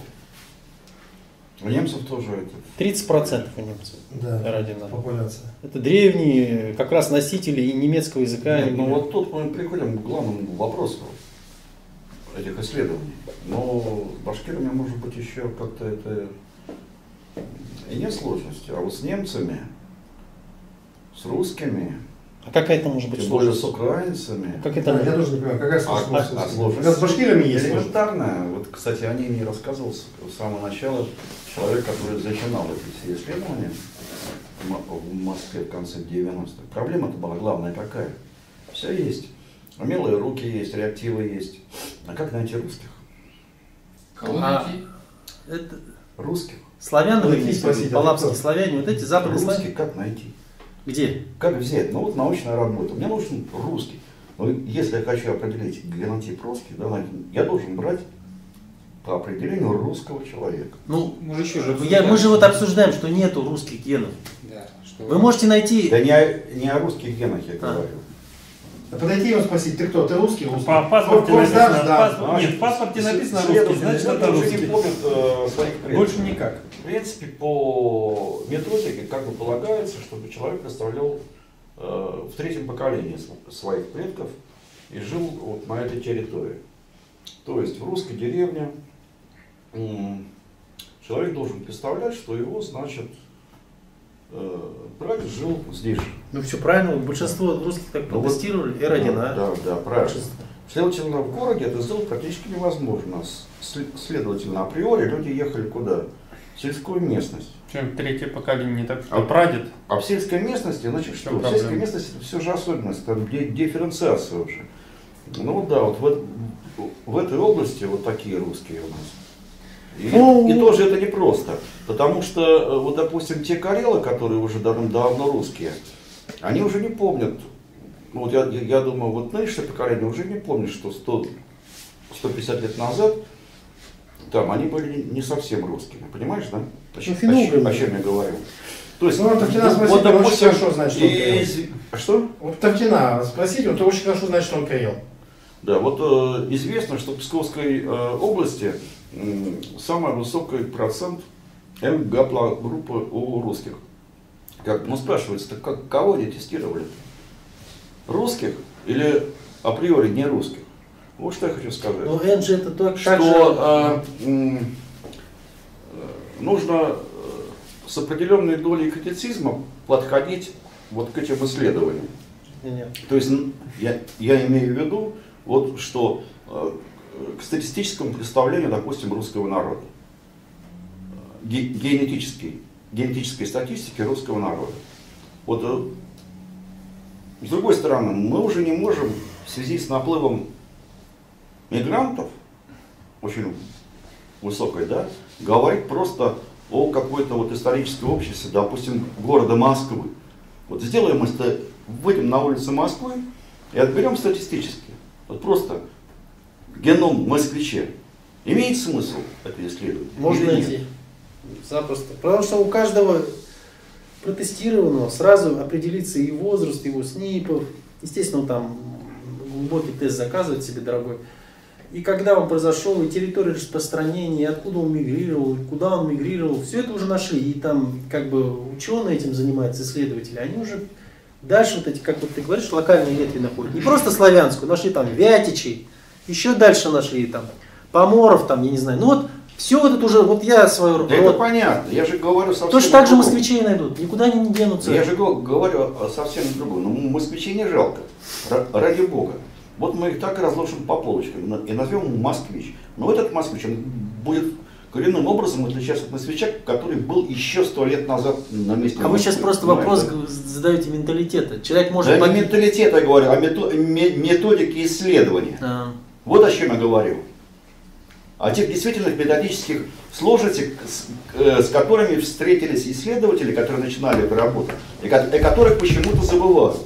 У немцев тоже это. 30% у немцев. Да, R1A. популяция. Это древние как раз носители и немецкого языка. Нет, ну вот тут мы приходим к главному вопросу этих исследований. Но с башкирами, может быть, еще как-то это и нет сложности. А вот с немцами, с русскими, А какая это может быть более с сложность? украинцами, Как Да, это я тоже не понимаю, какая А- сложность. а- а сложность? Как с башкирами есть сложность. элементарная. Вот, кстати, о ней мне рассказывал с самого начала человек, который зачинал эти все исследования в Мо- в Москве в конце 90-х. Проблема-то была главная какая? Все есть. Умелые руки есть, реактивы есть. А как найти русских? Кого А, найти? Это Русских. Славяне, вы виду? спросить, славяне, вот эти западные славяне. как найти? Где? Как взять? Ну вот научная работа. Мне нужен русский. Но если я хочу определить генотип русский, да, я должен брать по определению русского человека. Ну, Мы же еще же я, мы же вот обсуждаем, что нету русских генов. Да, что Вы можете найти... Да не о, не о русских генах я А. говорю. А Подойти ему спросить, ты кто? Ты русский? русский? По паспорте Форсаж, написано, да. паспорт- нет, в паспорте написано русский, значит это уже не русский. помнят э, своих предков. Больше никак. В принципе, по методике как бы полагается, чтобы человек представлял э, в третьем поколении св- своих предков и жил вот на этой территории. То есть в русской деревне м, человек должен представлять, что его, значит, э, прадед жил здесь. Ну все правильно, большинство русских так Ну протестировали, R1, да, а? Да, да, правильно. Большинство. Следовательно, в городе это сделать практически невозможно. Следовательно, априори люди ехали куда? Сельскую местность. Чем третье поколение не так, что А- прадед. А в сельской местности, значит, что? чем В сельской проблема? местности это все же особенность, там ди- дифференциация уже. Ну да, вот в, в этой области вот такие русские у нас. И, Ну, и тоже это непросто, потому что, э, вот, допустим, те карелы, которые уже давно русские, они уже не помнят, ну, вот я, я- я думаю, вот нынешнее поколение уже не помнит, что 100, 150 лет назад там они были не совсем русскими, понимаешь, да? О, чем- о чем- финно-угры. о чем я говорю? То есть, Ну, вот Тавтина вот, спросите, он очень допустим, хорошо знает, что он из- а Что? Вот Тавтина спросить, он очень хорошо знает, что он карел. Да, вот э, известно, что в Псковской э, области м, самый высокий процент гаплогруппы у русских. Как, ну спрашивается, так как, кого они тестировали? Русских или априори не русских? Вот что я хочу сказать. Но N же это так, же... что э, м, э, нужно э, с определенной долей критицизма подходить вот к этим исследованиям. Нет. То есть я, я имею в виду, вот, что э, к статистическому представлению, допустим, русского народа, ге- генетической, генетической статистики русского народа. Вот, э, с другой стороны, мы уже не можем в связи с наплывом мигрантов, очень высокой, да, говорить просто о какой-то вот исторической обществе, допустим, города Москвы. Вот сделаем это, выйдем на улицы Москвы и отберем статистически. Вот просто геном москвича. Имеет смысл это исследовать? Можно найти. Запросто. Потому что у каждого протестированного сразу определится и возраст, его СНИПов. Естественно, там глубокий тест заказывает себе дорогой. И когда он произошел, и территория распространения, и откуда он мигрировал, и куда он мигрировал, все это уже нашли. И там как бы ученые этим занимаются, исследователи, они уже дальше вот эти, как вот ты говоришь, локальные ветви находят. Не просто славянскую, нашли там Вятичей, еще дальше нашли там Поморов, там, я не знаю. Ну вот все вот это уже, вот я свою Да это понятно, я же говорю совсем Точно так же москвичей найдут, никуда они не денутся. Я же го- говорю совсем другом. Ну, москвичей не жалко. Ра- Ради бога. Вот мы их так и разложим по полочкам и назовем москвич. Но этот москвич, он будет коренным образом отличаться от москвича, который был еще сто лет назад на месте А вы сейчас просто вопрос да? задаете менталитета. Человек может... Да не погиб- менталитет я говорю, а мето- ме- методики исследования. А, Вот о чем я говорю. О тех действительных методических сложностях, с, э, с которыми встретились исследователи, которые начинали эту работу, и о которых почему-то забывают.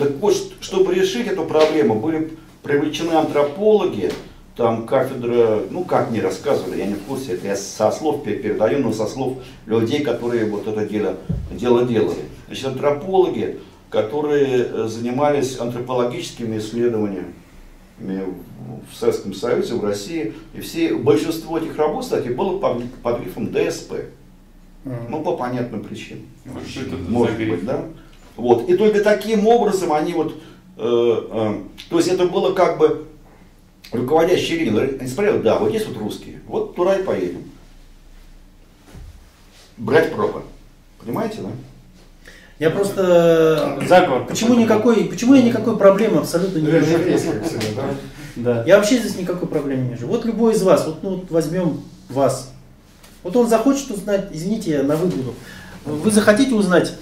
Так вот, чтобы решить эту проблему, были привлечены антропологи, там кафедра, ну как мне рассказывали, я не в курсе, это я со слов пе- передаю, но со слов людей, которые вот это дело, дело делали. Значит, антропологи, которые э, занимались антропологическими исследованиями в Советском Союзе, в России, и все, большинство этих работ, кстати, было под, под грифом ДСП. Ну, по понятным причинам. А Может быть, да? Вот. И только таким образом они вот, э, э, то есть это было как бы руководящая линия. Они смотрели, да, вот здесь вот русские, вот туда и поедем. Брать пробы. Понимаете, да? Я просто... Заговор. Почему никакой, почему я никакой проблемы абсолютно не вижу? да? Да. Я вообще здесь никакой проблемы не вижу. Вот любой из вас, вот ну, вот возьмем вас. Вот он захочет узнать, извините, я на выгоду. Вы захотите узнать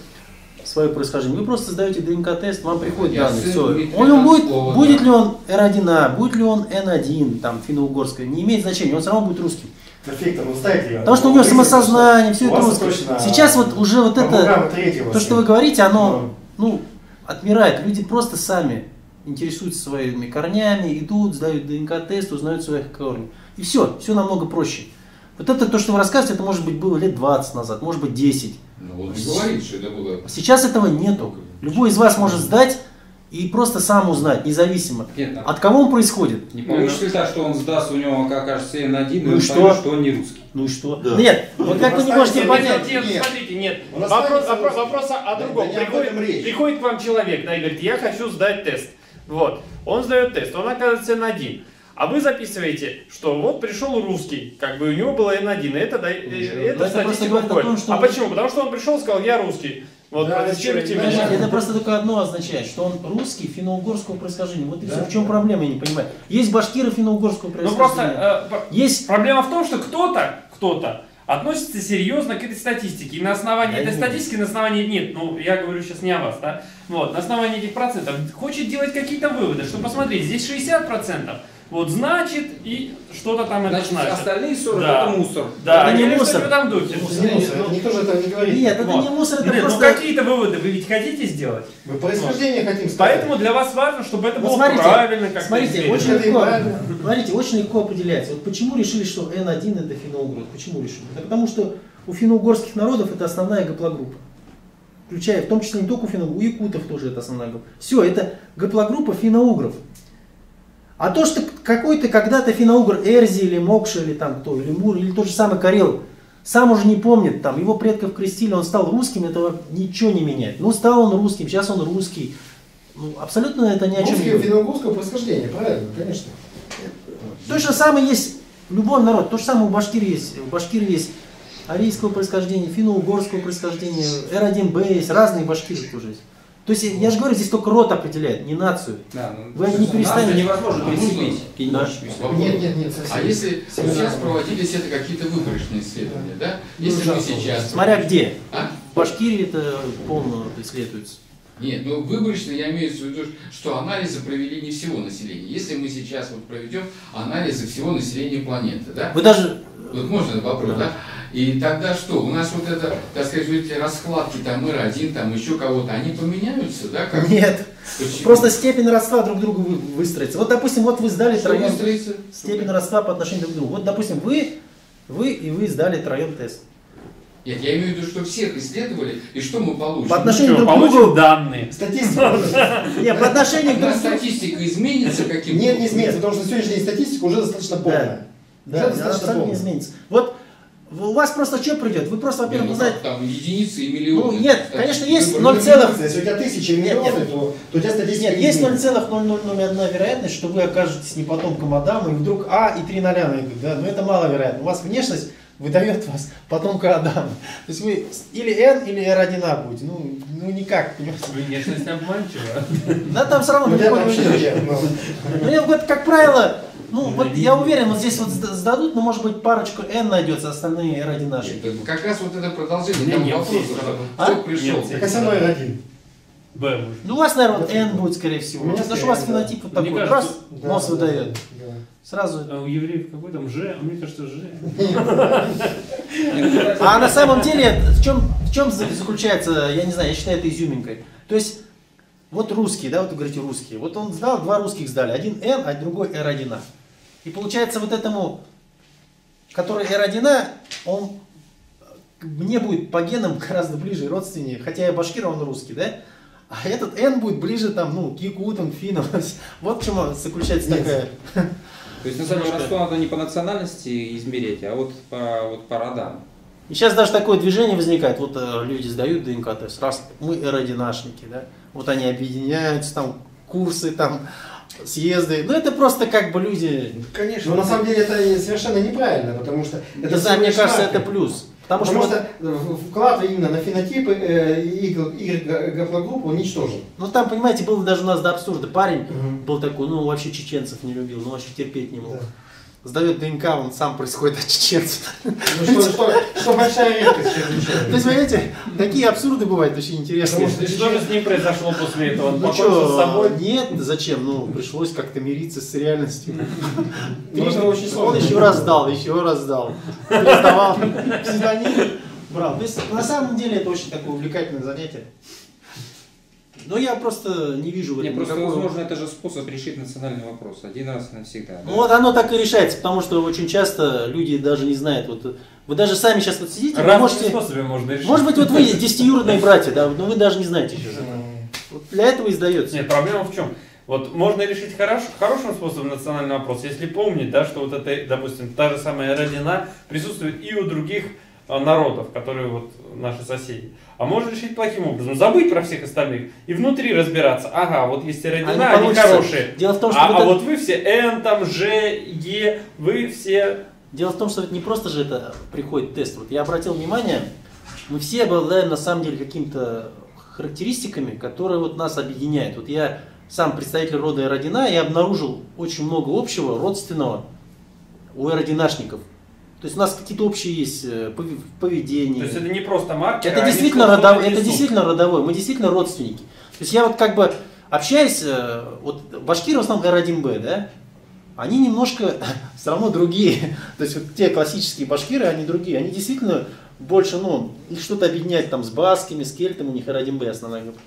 свое происхождение, вы просто сдаете ДНК-тест, вам приходит Я данные, все. Он, он будет, Донского, будет да. ли он R1А, будет ли он N1, там, финно-угорское, не имеет значения, он все равно будет русским. Вы ставите Потому что у него самосознание, все это русское. Сейчас вот уже вот это, третьего то, что вы говорите, оно, ну, отмирает. Люди просто сами интересуются своими корнями, идут, сдают ДНК-тест, узнают своих корней. И все, все намного проще. Вот это то, что вы рассказываете, это может быть было лет 20 назад, может быть 10. Ну вот и говорит, что это было. Сейчас этого нету. Любой из вас может сдать и просто сам узнать, независимо. Нет, там От кого он происходит? не получится ли так, что он сдаст, у него окажется N1, и Ну и что? поймет, что он не русский. Ну и что? Да. Нет, вот как вы не можете понять. Нет, Нет. смотрите, нет. Вопрос, вопрос, вопрос. о Да, другом. да не об приходит, приходит к вам человек, да, и говорит, я хочу сдать тест. Вот. Он сдает тест, он оказывается N1. А вы записываете, что вот пришел русский, как бы у него было N1, и это, да, Ну, это статистика том, что А он- почему? Потому что он пришел и сказал, я русский. Вот, Да, протестируйте это меня. Это просто только одно означает, что он русский финно-угорского происхождения. Вот и Да, все. В чем да. проблема, я не понимаю. Есть башкиры финно-угорского Ну происхождения. просто э, Есть проблема в том, что кто-то, кто-то относится серьезно к этой статистике. И на основании Я этой не статистики, на основании нет, ну я говорю сейчас не о вас, да, вот, на основании этих процентов хочет делать какие-то выводы, что посмотрите, здесь 60%, вот значит и что-то там это Значит, значит. остальные 40 Да. это мусор. Да, Это не мусор. что-нибудь там духе. Это не мусор, это никто же этого не говорит. Нет, это Вот. не мусор, это Нет, ну просто... какие-то выводы вы ведь хотите сделать? Мы происхождение хотим сказать. Поэтому для вас важно, чтобы это Вот было смотрите, правильно, как Смотрите, очень легко, смотрите, очень легко определяется. Вот почему решили, что N1 это финно-угров? Почему решили? Это потому что у финно-угорских народов это основная гаплогруппа. Включая, в том числе не только у финно у якутов тоже это основная группа. Все, это гаплогруппа финно-угров. А то, что какой-то когда-то финно-угр Эрзи или Мокша, или там кто, или Мур, или тот же самый Карел, сам уже не помнит, там, его предков крестили, он стал русским, этого ничего не меняет. Ну, стал он русским, сейчас он русский. Ну, абсолютно это ни о чем не Русские говорит. финно-угорского происхождения, правильно, конечно. То же самое есть любой народ, то же самое у Башкирии есть. У Башкирии есть арийского происхождения, финно-угорского происхождения, Р1Б есть, разные башкиры тоже есть. То есть я же говорю, здесь только род определяет, не нацию. Да, ну, Вы не перестанете- невозможно прицепить к генетическому исходу. Нет, нет, нет, совсем. А если Всегда. сейчас проводились это какие-то выборочные исследования, да? Если мы ужасно. сейчас... Смотря где. А? В Башкирии это полно исследуется. Нет, ну выборочно я имею в виду, что анализы провели не всего населения. Если мы сейчас вот проведем анализы всего населения планеты, да? Вы даже Вот можно вопрос, да? И тогда что? У нас вот это, так сказать, вот эти раскладки, там р один, там еще кого-то, они поменяются, да? Как? нет, Почему? просто степень родства друг к другу вы- выстроится. Вот, допустим, вот вы сдали Что троем выстроится? степень родства по отношению друг к другу. Вот, допустим, вы, вы и вы сдали троем тест. Нет, я имею в виду, что всех исследовали, и что мы получим? По отношению Что, друг к получим другу, данные. Статистика. нет, по отношению к другу. статистика изменится каким-то Нет, не изменится, потому что сегодняшняя статистика уже достаточно полная. Да, достаточно абсолютно не полная. изменится. Вот у вас просто что придет? Вы просто, во-первых, ну вы знаете, как там единицы и миллионы. Ну, нет, Статистика. конечно, есть Выбор- 0 целых- Если у тебя тысячи Нет, нет. миллионов, то, то у тебя статистика Нет, не есть изменится. 0,0001 вероятность, что вы окажетесь не потомком Адама, и вдруг А и 3 ноля найдут, да, но это маловероятно. У вас внешность выдает вас потомка Адама. То есть вы или N, или R1A будете, ну, ну никак, понимаете. Внешность обманчива. Да, там все равно вообще нет, ну. Ну, я вот, как правило, ну, вот я уверен, вот здесь вот сда- сдадут, но может быть парочку N найдется, остальные R1 наши. Нет, Как раз вот это продолжение Не, того не, вопроса, все, что а? кто пришел. Нет, Так а со мной один. Б может. Ну, у вас, наверное, вот N будет, скорее всего. У меня Потому что у вас фенотип вот такой, кажется, раз, Да, нос да, выдает. да. Сразу. А у евреев какой там Ж? А мне кажется, Ж. А на самом деле, в чем, в чем за- заключается, я не знаю, я считаю это изюминкой. То есть, вот русские, да, вот вы говорите русские. Вот он сдал, два русских сдали. Один N, а другой R1. И получается вот этому, который R1, он мне будет по генам гораздо ближе родственнее, хотя я башкир, он русский, да? А этот N будет ближе там, ну, к якутам, финнам. Вот в чем заключается Нет. такая. То есть на самом деле родство надо не по национальности измерить, а вот по, вот по родам. И сейчас даже такое движение возникает, вот э, люди сдают ДНК, тест, раз мы эродинашники, да, вот они объединяются, там курсы, там съезды, ну это просто как бы люди, Конечно. Но на самом деле это совершенно неправильно, потому что это не знаю, мне кажется, это плюс, потому, Потому, что, что, в- вклад именно на фенотипы э, и г- и г- гаплогрупп он ничтожен. ну там, понимаете, было даже у нас до абсурда, парень Мгм. был такой, ну вообще чеченцев не любил, ну вообще терпеть не мог. Да. Сдает ДНК, он сам происходит от чеченцев. Ну, что, что, что большая редкость То есть, понимаете, такие абсурды бывают очень интересные. Потому что Что же с ним произошло после этого? Он Ну что, с собой? нет, зачем? Ну, пришлось как-то мириться с реальностью. Ну, Он еще раз сдал, еще раз сдал. Пересдавал псевдоним, брал. То есть, на самом деле, это очень такое увлекательное занятие. Но я просто не вижу в Не, этом просто, никакого- возможно, это же способ решить национальный вопрос. Один раз навсегда. да? Ну вот оно так и решается, потому что очень часто люди даже не знают. Вот, вы даже сами сейчас вот сидите, вы Разными можете... способами можно решить. Может быть, вот вы десятиюродные братья, да, но вы даже не знаете еще. этого. Вот для этого и сдается. Нет, проблема в чем? Вот можно решить хорош, хорошим способом национальный вопрос, если помнить, да, что вот это, допустим, та же самая родина присутствует и у других э, народов, которые вот наши соседи. А можно решить плохим образом, забыть про всех остальных и внутри разбираться. Ага, вот есть и родина, А они, получится. хорошие. Дело в том, что а, а это- вот вы все N, там, Ж, Е, вы все... Дело в том, что это не просто же это приходит тест. Вот я обратил внимание, мы все обладаем на самом деле какими-то характеристиками, которые вот нас объединяют. Вот я сам представитель рода Эродина, я обнаружил очень много общего, родственного у эродинашников. То есть у нас какие-то общие есть э, пов- поведения. То есть это не просто маркер, Это а действительно, родов- это действительно родовой, мы действительно родственники. То есть я вот как бы общаюсь, э, вот башкиры в основном R1B, да, они немножко все равно другие. То есть вот те классические башкиры, они другие, они действительно больше, ну, их что-то объединяет там с басками, с кельтом, у них R1B основная группа.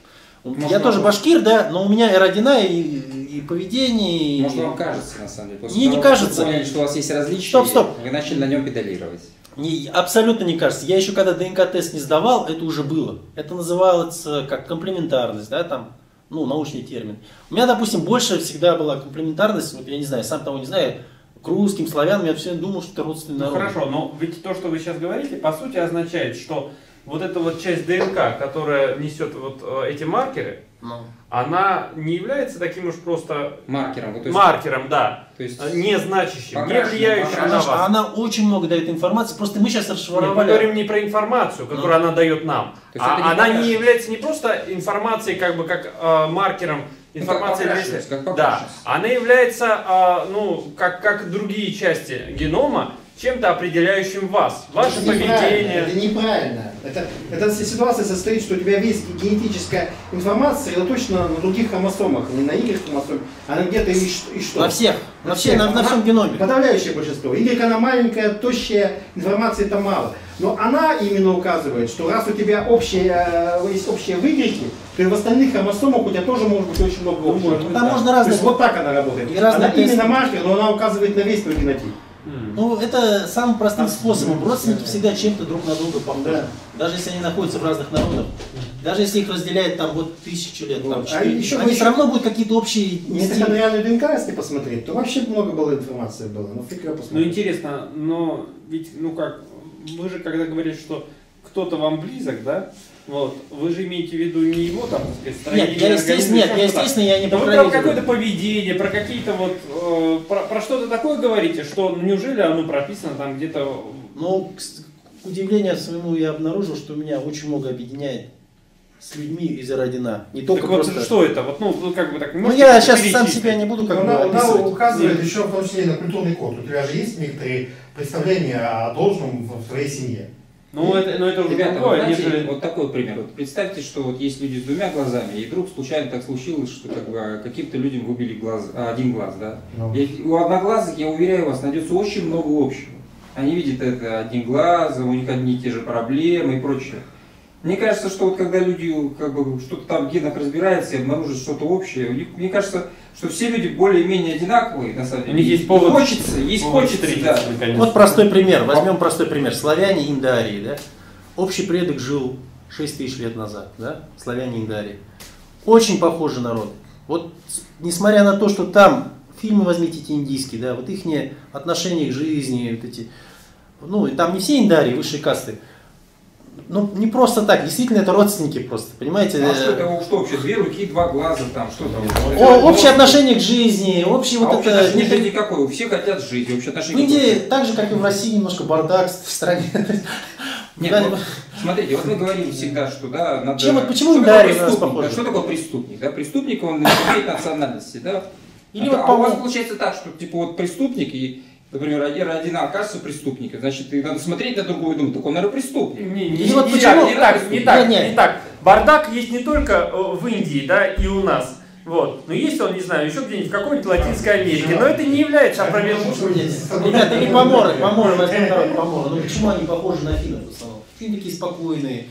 Может, я вам- тоже башкир, да, но у меня R1 и, и поведение, и... Может, вам кажется, на самом деле. После Мне не того, как кажется. Вы поняли, что у вас есть различия, Стоп, стоп. вы начали на нем педалировать. Не, абсолютно не кажется. Я еще когда ДНК-тест не сдавал, это уже было. Это называлось э, как комплементарность, да, там, ну, научный термин. У меня, допустим, больше всегда была комплементарность, вот я не знаю, сам того не знаю, к русским, славянам, я все думал, что это родственный Ну народ. хорошо, но ведь то, что вы сейчас говорите, по сути означает, что вот эта вот часть ДНК, которая несет вот э, эти маркеры, Ну. она не является таким уж просто Маркером. Вот, то есть, маркером, да, то есть, э, не значащим, не влияющим на вас. Она очень много дает информации, просто мы сейчас Нет, мы расшифровали. говорим не про информацию, которую она дает нам, То есть это не а она не является не просто информацией, как бы как э, маркером Ну, информации как Да, она является, а, ну, как, как другие части генома, чем-то определяющим вас, ваше Это поведение. Это неправильно. Это, эта ситуация состоит, что у тебя весь генетическая информация сосредоточена на других хромосомах, не на Y хромосоме, а на где-то и, и что. На всех, На всех. на, на всем геноме. Подавляющее большинство. Y она маленькая, тощая, информации там мало. Но она именно указывает, что раз у тебя общие, э, есть общие в Y, то и в остальных хромосомах у тебя тоже может быть очень много общего. Там можно То разные... есть вот так она работает. И она именно маркер, но она указывает на весь твой генотип. Ну, это самым простым способом. Родственники всегда чем-то друг на друга похожи. Да. Даже если они находятся в разных народах. Даже если их разделяет там вот тысячу лет, там, Вот. А четыре, еще они вы все еще- равно будут какие-то общие Если нести. реальную ДНК, если посмотреть, то вообще много было информации было. Ну фиг ее Ну посмотреть. интересно, но ведь, ну как, вы же когда говорите, что кто-то вам близок, да, вот, вы же имеете в виду не его там, так сказать, строение Нет, я, естественно, нет, я, естественно, я не Но вы про какое-то поведение, про какие-то вот, э, про, про что-то такое говорите, что ну, неужели оно прописано там где-то... Но, к, к удивлению своему, я обнаружил, что меня очень много объединяет с людьми из Родина. Не только Так вот, просто... что это? Вот, ну, ну, как бы так, Ну, я сейчас сам перечислить? себя не буду как бы она, она указывает Нет. еще в том числе на культурный код. У тебя же есть некоторые представления о должном в в твоей семье. Ну, это, ну, это уже Ребята, другое, знаете, нежели... вот такой пример. Вот представьте, что вот есть люди с двумя глазами, и вдруг случайно так случилось, что как бы каким-то людям выбили глаз, а, один глаз, да? Ну. И у одноглазых, я уверяю вас, найдется очень много общего. Они видят это одним глазом, у них одни и те же проблемы и прочее. Мне кажется, что вот когда люди как бы что-то там в генах разбираются и обнаружат что-то общее, у них, мне кажется, что все люди более-менее одинаковые, на самом У деле. них есть И повод- хочется, есть повод хочется, да. наконец. Вот простой пример. Возьмем простой пример. Славяне Индарии, да? Общий предок жил 6 тысяч лет назад, да? Славяне Индарии. Очень похожий народ. Вот несмотря на то, что там фильмы возьмите эти индийские, да, вот их отношения к жизни, вот эти, ну, и там не все индарии, высшие касты. Ну, не просто так, действительно, это родственники просто, понимаете? Ну, а что Э, это, что вообще, две руки, два глаза, там, что там? о- общее отношение к жизни, общее А вот общее это... жизни какое? Все хотят жить, общее В отношение Индии, какое? так же, как и в России, немножко бардак в стране. Нет, Да, вот смотрите, вот мы говорим всегда, что да, надо... Чем вот- почему что такое преступник, да, Что такое преступник? Да? Преступник, он имеет национальности, да? Или а, вот, а у вас получается так, что типа вот преступник и, например, один, один оказывается преступником, значит, и надо смотреть на другого и думать, так он, наверное, преступник. Не, не, И не, вот не почему- так, не так, не так, Нет, нет. не так. Бардак есть не только э, в Индии, да, и у нас. Вот. Но есть он, не знаю, еще где-нибудь в какой-нибудь Латинской Америке. Но это не является опровержением. Ребята, или поморы, поморы, возьмем народ поморы. Ну почему они похожи на финнов в основном? Финны такие спокойные,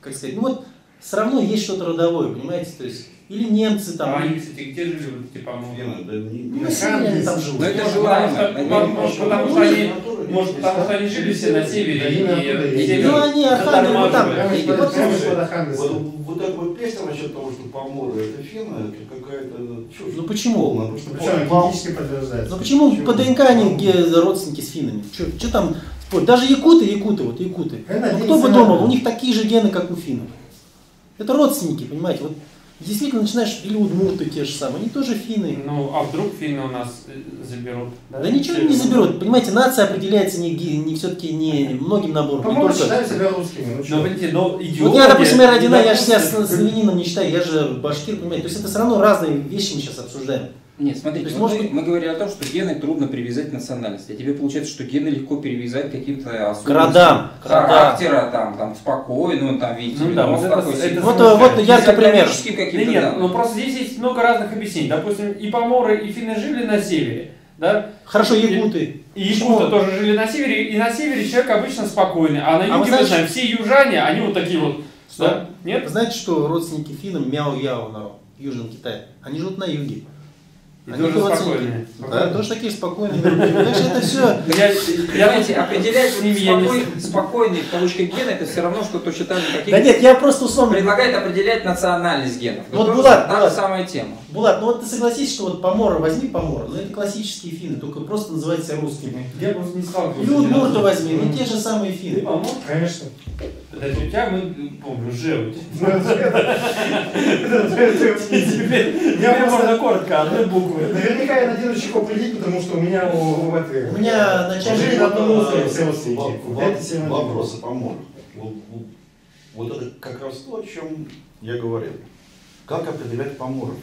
как сказать. Ну вот, все равно есть что-то родовое, понимаете? То есть, или немцы там, А они, кстати, где жили вот эти поморы? ну, россияне там живут. Но это Может, желаемо. потому что- они, может, потому что они жили все на севере, и, Ну они, Архангел, вот там. вот, Вот, вот так вот песня насчет того, что поморы это финны, это какая-то чушь. Ну почему? Полная, потому что подтверждается. Ну почему по ДНК они родственники с финнами? Что там спорить? Даже якуты, якуты, вот якуты. Это Ну, кто бы один думал, у них такие же гены, как у финнов. Это родственники, понимаете? Вот действительно начинаешь, или удмурты те же самые, они тоже финны. Ну, а вдруг финны у нас э, заберут? Да ничего не заберут. Понимаете, нация определяется не, не все-таки не многим набором. не Поморы только- считают себя русскими. Ну Но, что? блин, но идиоты... Вот я, допустим, я родина, я же себя славянином не считаю, я же башкир, понимаете. То есть это все равно разные вещи мы сейчас обсуждаем. Нет, смотрите, То есть, вот может мы, быть- мы говорили о том, что гены трудно привязать к национальности. А тебе получается, что гены легко привязать к каким-то особенностям городам. характера, там, там, спокойно, там, видите, Ну да, вот это- такой это. Вот, смущает. вот яркий пример. Да нет, да. ну просто здесь есть много разных объяснений. Допустим, и поморы, и финны жили на севере, да? Хорошо, якуты. И якуты тоже жили на севере, и на севере человек обычно спокойный. А на А юге, вы мы знаете- знаем, все южане, они вот такие вот, Стоп. да? Нет? Знаете, что родственники финнам Мяо-Яо народ в Южном Китае? Они живут на юге. И Они тоже спокойные. Да, тоже такие спокойные. Так что это все. Понимаете, определять не... спокой- спокойный в кавычках гена, это все равно, что точно так же, как Да нет, я просто условно. предлагает определять национальность генов. Вот, Булат, та же самая тема. Булат, ну вот ты согласись, что вот помора, возьми помора, ну это классические финны, только просто называют себя русскими. Я просто не сталкивался. И ни разу. удмурта возьми, ну те же самые Ты финны. помог? Конечно. Подожди, у тебя мы, помню, Ж. Я Теперь можно коротко, одной буквы. Наверняка я надену чеку определить, потому что у меня у, у это- У меня начальник Жили на одном э, острове все родственники. Вопросы вот- вот это как раз то, о чем я говорил. Как определять поморов?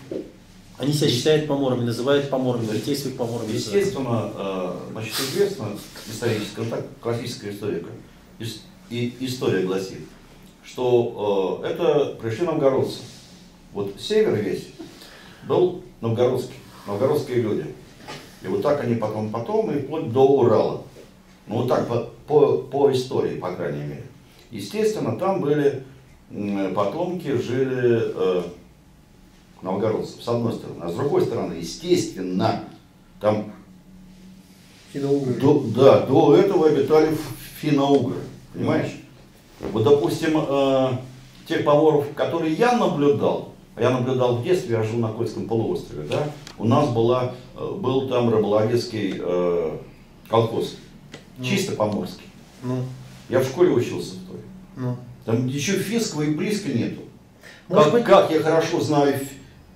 Они себя считают поморами, называют поморами, детей своих поморами. Естественно, э, значит, известно историческая, так, классическая историка, ис- и история гласит, что э, это пришли новгородцы. Вот север весь был новгородский, новгородские люди. И вот так они потом, потом, и вплоть до Урала. Ну вот так, по, по, по истории, по крайней мере. Естественно, там были потомки, жили э, новгородцев, с одной стороны. А с другой стороны, естественно, там до, да, до этого обитали финно-угры, понимаешь? Вот, допустим, э, тех поморов, которые я наблюдал, я наблюдал в детстве, я жил на Кольском полуострове, да, у нас была, э, был там рыболовецкий э, колхоз, чисто поморский. Ну, Я в школе учился в той. ну. Там еще финского и близко нету. Может Как, быть- как я хорошо знаю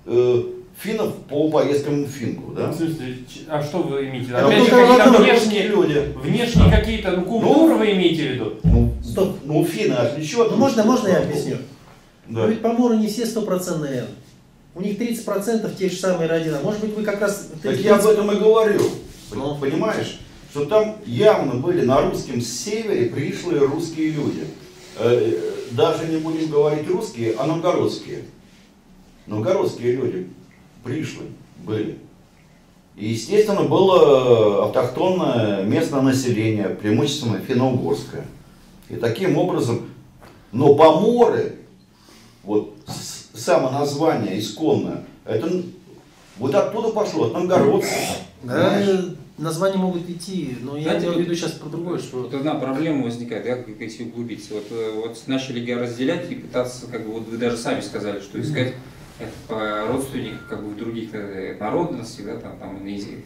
э, финнов по поездкам в Финку, да? В смысле, а что вы имеете в виду? Там Опять же, какие-то внешние, люди. внешние какие-то, ну, культуры вы имеете в виду? Ну, Стоп. ну финны отличают. Ну, можно, можно я объясню? Да. Но ведь поморы не все стопроцентные. У них 30% те же самые родина. Может быть, вы как раз... Так я об этом и говорю. Ну. Понимаешь? Что там явно были на русском севере пришлые русские люди. Э, Даже не будем говорить русские, а новгородские. Новгородские люди пришлые были. И, естественно, было автохтонное местное население, преимущественно финно-угорское. И таким образом, но поморы, вот само название исконное, это вот оттуда пошло, от новгородцев. Да, понимаешь? названия могут идти, но я имею в виду сейчас про другое, что... Вот одна проблема возникает, да, как если углубиться. Вот, э, вот начали разделять и пытаться, как бы, вот вы даже сами сказали, что искать это по родственникам как бы в других э, народностях, да, там, там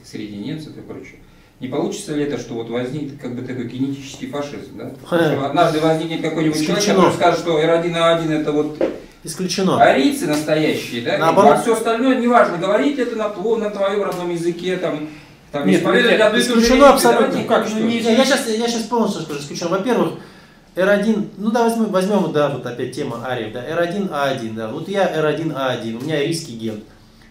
среди немцев и прочее. Не получится ли это, что вот возник как бы такой генетический фашизм, да? Что однажды возникнет какой-нибудь человек, который скажет, что R1A1 это вот Исключено. арийцы настоящие, да? Наоборот. А все остальное неважно, говорит ли это на, тво- на твоем родном языке, там, там Нет, и ту же исключено абсолютно. давайте, Как, что? ну, не- Не, я сейчас, я сейчас полностью скажу, исключено. Во-первых, R1, ну да, возьмем, возьмем, да, вот опять тема Ариев, да, R1A1, да, вот я R1A1, у меня арийский ген.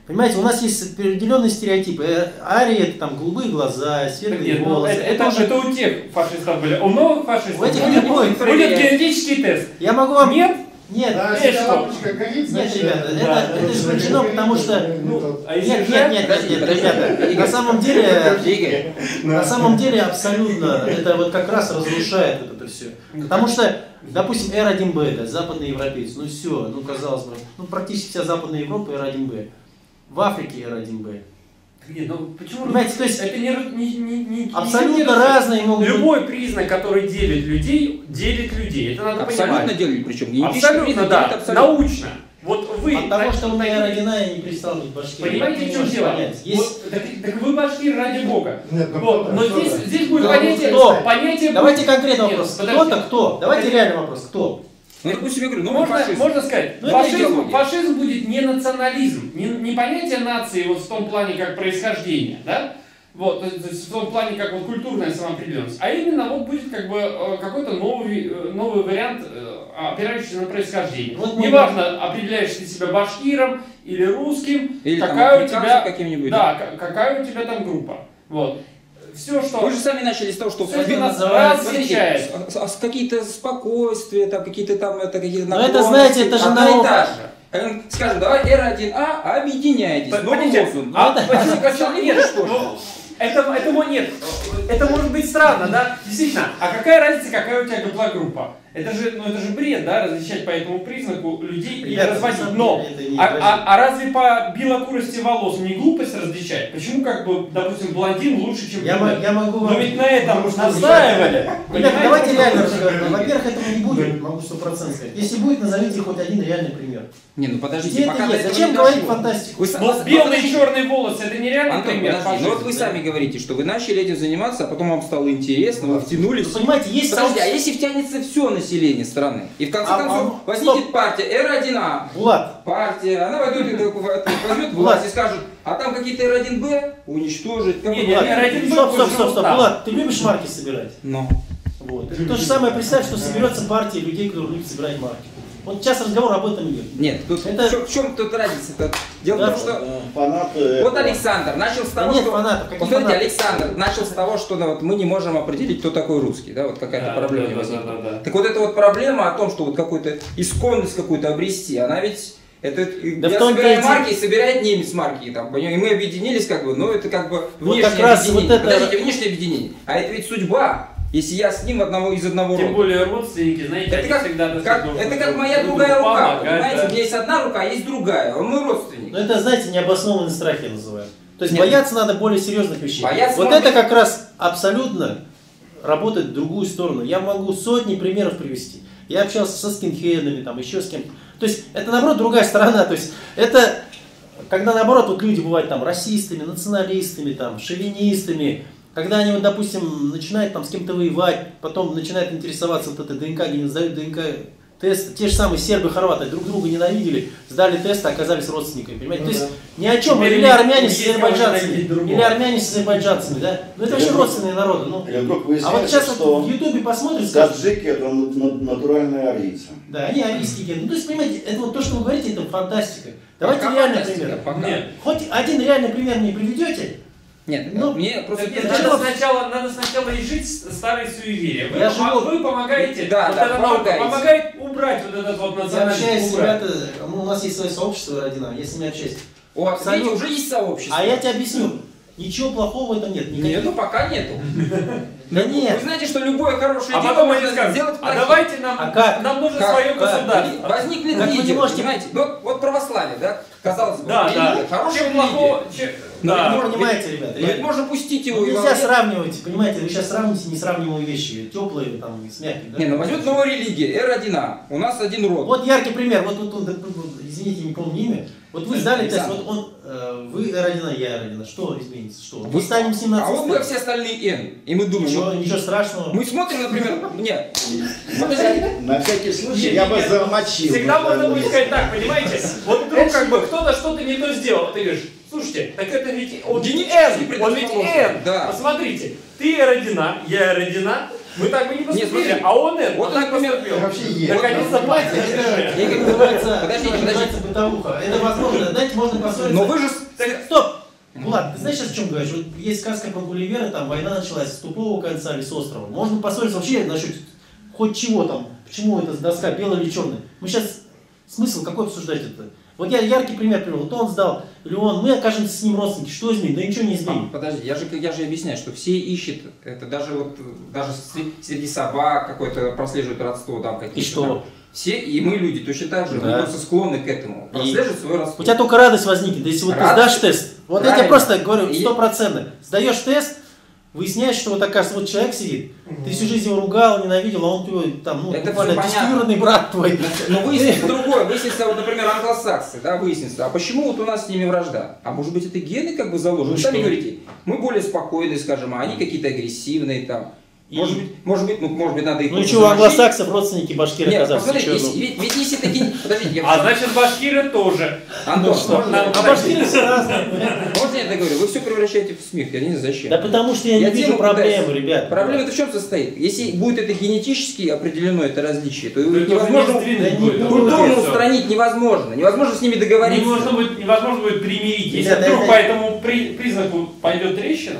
Понимаете, у нас есть определенные стереотипы. Э, Арии это там голубые глаза, светлые нет, ну, волосы. это, это, уже- это у тех фашистов были. У новых фашистов У этих будет. будет генетический тест. Я могу вам... Нет? Нет, Да, что? Нет, значит, ребята, да, это, да, это да, исключено, да, потому что... Ну, да. а Нет, нет, нет, нет, подожди, ребята, на самом деле... На самом деле абсолютно это вот как раз разрушает вот это все. Потому что, допустим, R1B, да, западный европеец, ну все, ну казалось бы, ну практически вся западная Европа R1B. В Африке R1B. Нет, ну почему? Понимаете, то есть это не, не, не, не Абсолютно не- разные могут быть. Любой признак, который делит людей, делит людей. Это надо абсолютно понимать. делили, причем Абсолютно, признак да. делит абсолютно. Научно. Вот вы... От того, что у меня такие- родина, я не перестал быть башкиром. Понимаете, в чем дело? понять. Есть... Вот, так, так вы башкир ради бога. Нет, ну Вот, но здесь, здесь будет Кто? понятие... Кто? понятие Давайте будет- конкретный вопрос. Кто-то кто? Давайте реальный вопрос. Кто? Ну, допустим, я говорю, ну, Можно, фашизм. можно сказать, Ну, это фашизм, фашизм будет не национализм, не, не понятие нации вот в том плане как происхождение, да? Вот, то есть- в том плане как вот культурная самоопределенность, а именно вот будет как бы э, какой-то новый, э, новый вариант, э, опирающийся на происхождение. Вот Неважно, определяешь ты себя башкиром или русским, Или там какая у африканцем тебя, да, ка- какая у тебя там группа. Вот. Все, что... Вы же сами начали с того, что Всё, что нас различает. смотрите, с- с- какие-то спокойствия, там какие-то там это какие-то Но это, знаете, это же одно наука. и та же. Э, Скажем, давай R1A, объединяйтесь. По- Новый подождите, лозунг. а Ну, почему, нет? что ж. Ну, Это, это мо- нет, это может быть странно, да? Действительно, а какая разница, какая у тебя гаплогруппа? Это же, ну это же бред, да, различать по этому признаку людей и Ребята, на разводить. Но, а, а- а разве по белокурости волос не глупость различать? Почему, как бы, допустим, блондин лучше, чем Я, брюнет? я могу Но ведь на этом настаивали. Ребята, давайте реально разговаривать. Во-первых, этого не будет, могу сто процентов сказать. Если будет, назовите хоть один реальный пример. Не, ну подождите, Где пока это есть? Зачем говорить дошло. фантастику? Вы вот белые и черные волосы, это нереальный Антон, пример подожди, ну вот вы сами говорите, что вы начали этим заниматься а потом вам стало интересно, вы втянулись. Понимаете, есть Подожди, а если втянется все население страны? И в конце А, концов а, возникнет стоп. партия R1A, Булат, партия, она войдет, и возьмет власть и скажет, а там какие-то R1B уничтожить. как Не, бы, не, Булат, не, R1B стоп, стоп, стоп, стоп. Булат, ты любишь марки собирать? Ну, Вот. То же самое, представь, что соберется партия людей, которые любят собирать марки. Вот сейчас разговор об этом идет. нет, тут Это- в, чем, в чем тут разница-то? Дело Да, в том, что Фанаты. вот Александр начал с Да того, нет что... фанатов, какие Посмотрите, фанаты? Александр начал с того, что ну, вот, мы не можем определить, кто такой русский, да, вот какая-то Да, проблема да, да, возникла. да, да. Так вот эта вот проблема о том, что вот какую-то исконность какую-то обрести, она ведь это Да я в том-то собираю и де- марки, и собирает немец марки, там, и мы объединились как бы, но это как бы Вот внешнее как раз объединение. вот это- Подождите, внешнее объединение. А это ведь судьба, если я с ним одного из одного Тем рода. более родственники, знаете, Это они как, всегда как- сказать, это как моя друг другая рука, помогать, понимаете? да. У меня есть одна рука, а есть другая, он мой родственник. Ну это, знаете, необоснованные страхи я называю. То есть Нет. бояться надо более серьезных вещей. Бояться вот это быть- как раз абсолютно работает в другую сторону. Я могу сотни примеров привести. Я общался со скинхедами, там еще с кем-то. То есть это наоборот другая сторона. То есть это когда наоборот вот люди бывают там расистами, националистами, там шовинистами, когда они вот, допустим, начинают там с кем-то воевать, потом начинают интересоваться вот этой ДНК, ген- сдают ДНК тест, те же самые сербы, хорваты друг друга ненавидели, сдали тест, а оказались родственниками, понимаете? Ну То есть да. ни о чем, Теперь или есть- армяне с есть азербайджанцами, или армяне с азербайджанцами, да? Ну это вообще родственные народы. Ну. А вот сейчас вот что в Ютубе посмотришь, скажешь, таджики это на- на- натуральные арийцы. да, они арийские гены. Ну, то есть, понимаете, это вот то, что вы говорите, это фантастика. Давайте Пока реальный фантастика, пример. пока. Нет, Хоть один реальный пример мне приведете? Нет, Ну, мне просто... Нет, надо сначала, надо сначала с- старые суеверия. Вы, Я живу- вы помогаете, Да, вот да, эта наука помогаете. помогает убрать вот этот вот Я национализм. общаюсь с убрать. ребята, ну, у нас есть свое сообщество родина, я с ними общаюсь. Вот, Абсолютно. видите, уже есть сообщество. А я тебе объясню, ничего плохого в этом нет. никаких. Нет, ну пока нету. Да Вы нет. знаете, что любое хорошее А дело потом можно скажут, сделать а плохим. давайте нам, А как? нам нужно Как? свое Как? государство. Возникнет Как вы не лидер, можете- понимаете? Ну, вот православие, да, казалось бы, Да, да. хорошая Чем плохого, да. ведь Вы может понимаете, ребята, Ну, ведь реально. можно пустить его Ну, нельзя сравнивать, понимаете, вы сейчас сравните несравнимые вещи, теплые там с мягкими. да? Не, ну возьмет новая религия, R1A, у нас один род. Вот яркий пример, вот тут, он, извините, не помню имя. Вот вы сдали тест, вот он, э, вы родина, я родина, что изменится, что? Вы- Мы станем с ним на А вот мы все остальные N, и мы думаем, Ничего, ничего страшного. мы смотрим, например, нет, На всякий случай я бы замочил. Всегда можно будет сказать так, понимаете? Вот вдруг как бы кто-то что-то не то сделал, ты говоришь, слушайте, так это ведь он ведь Генетически N, он ведь N. да. Посмотрите, ты родина, я родина, мы так бы не поступили, смотри, а он N, вот вот так например, вообще есть. Наконец-то батя это, как называется, Подождите, это подождите. бытовуха. Это возможно, знаете, можно поссориться. но вы же... Так, Стоп! Влад, ты знаешь, сейчас о чем говоришь? Вот есть сказка про Гулливера, там война началась с тупого конца или с острова. Можно поссориться вообще насчет хоть чего там, почему эта доска белая или черная. Мы сейчас смысл какой обсуждать это? Вот я яркий пример привел. Вот он сдал, или он, мы окажемся с ним родственники. Что изменит? Да ничего не А, изменит. Подожди, я же, я же объясняю, что все ищут, это даже вот, даже сре- среди собак какое-то прослеживают родство там какие-то. И что? там. Все, и мы люди точно так же, мы Да. просто склонны к этому, И- прослеживать свое родство. У тебя только радость возникнет, если вот Радость? ты сдашь тест. Вот я Правильно. тебе просто говорю, И- стопроцентно. Сдаешь тест, выясняешь, что вот оказывается, вот человек сидит, ты всю жизнь его ругал, ненавидел, а он твой, там, ну, Это буквально брат твой. Но выяснится другое, выяснится, вот, например, англосаксы, да, выяснится, а почему вот у нас с ними вражда? А может быть это гены как бы заложены? Ну Вы сами говорите, мы более спокойные, скажем, а они какие-то агрессивные там. И- Может быть, может быть, ну, может быть, надо их Ну и что, у англосаксов родственники башкиры Нет, оказались. посмотрите, Чё, если- ну? ведь, ведь если такие... Подождите, я А значит башкиры тоже. Антон, Ну что? можно, А башкиры все разные. можно я договорю? Вы все превращаете в смех, я не знаю зачем. Да потому что я не Я вижу тему проблемы, пытаюсь- ребят. Проблема-то в чем состоит? Если будет это генетически определено, это различие, то Это невозможно не не будет. культурно устранить невозможно. Невозможно с ними договориться. Невозможно будет, невозможно будет примирить. Если вдруг это- по этому при- признаку пойдет трещина,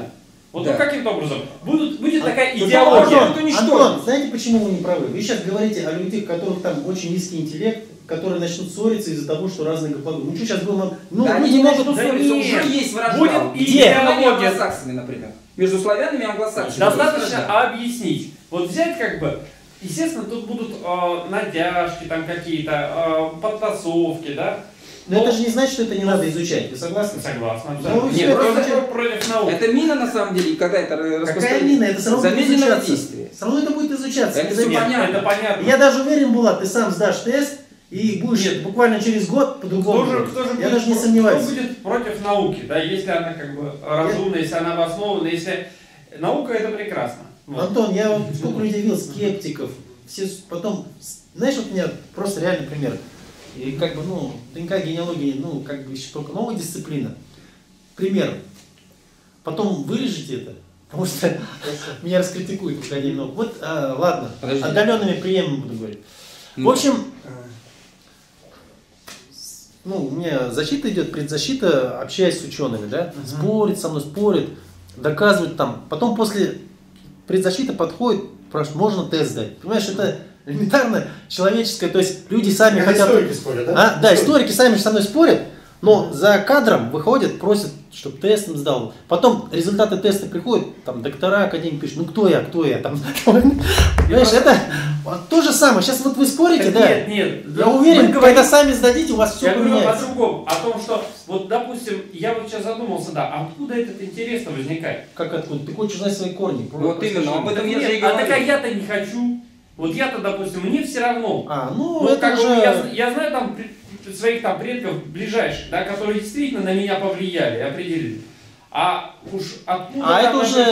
вот Да. ну, каким-то образом будут, будет А- такая идеология. Антон. Антон, знаете, почему вы не правы? Вы сейчас говорите о людях, у которых там очень низкий интеллект, которые начнут ссориться из-за того, что разные гоплоды. Ну что сейчас будем... Ну, Да, они не могут... Да ссориться, уже есть вражда. Будет и идеология. англосаксами, например. Между славянами и англосаксами. Достаточно объяснить. Вот взять как бы, естественно, тут будут э, надяжки там какие-то, э, подтасовки, да? Но это же не значит, что это не надо изучать. Вы согласны? Согласен. Ну, абсолютно. всё, Нет, это просто против науки. Это мина на самом деле, и когда это Какая распространяется. мина? Это все равно будет изучаться. действия. Все равно это будет изучаться. Это заметно. понятно. Это понятно. Я даже уверен, Булат, ты сам сдашь тест и будешь Нет. буквально через год по-другому. Кто же, кто же Я будет, даже не сомневаюсь. Кто будет против науки, да, если она как бы разумна, если она обоснована, если наука это прекрасно. Вот. Антон, я вот сколько людей видел, скептиков, все потом, знаешь, вот у меня просто реальный пример. И как бы, ну, ДНК, генеалогия, ну, как бы еще только новая дисциплина. Пример. Потом вырежете это, потому что меня раскритикуют, пока не много. Вот, а, ладно, Подожди. отдаленными приемами буду говорить. В Ну, общем, э, с- ну, у меня защита идет, предзащита, общаясь с учеными, да, спорит со мной, спорит, доказывает там. Потом после предзащиты подходит, можно тест сдать. Понимаешь, это элементарно человеческое, то есть люди сами Это хотят... историки спорят, да? А, да, историки сами же со мной спорят, но за кадром выходят, просят, чтобы тест сдал. Потом результаты теста приходят, там доктора академии пишут, ну кто я, кто я, там. Понимаешь, это то же самое. Сейчас вот вы спорите, Так да? Нет, нет. Я мы уверен, когда сами сдадите, у вас все Я говорю о поменяется. другом, о том, что, вот, допустим, я вот сейчас задумался, да, а откуда этот интерес возникает? Как откуда? Ты хочешь узнать свои корни. Вот именно, об этом я же и а так а говорю. я-то не хочу. Вот я-то, допустим, мне все равно. А, ну, Ну, это как уже... я, я знаю там своих там предков ближайших, да, которые действительно на меня повлияли, определили. А уж откуда А это уже...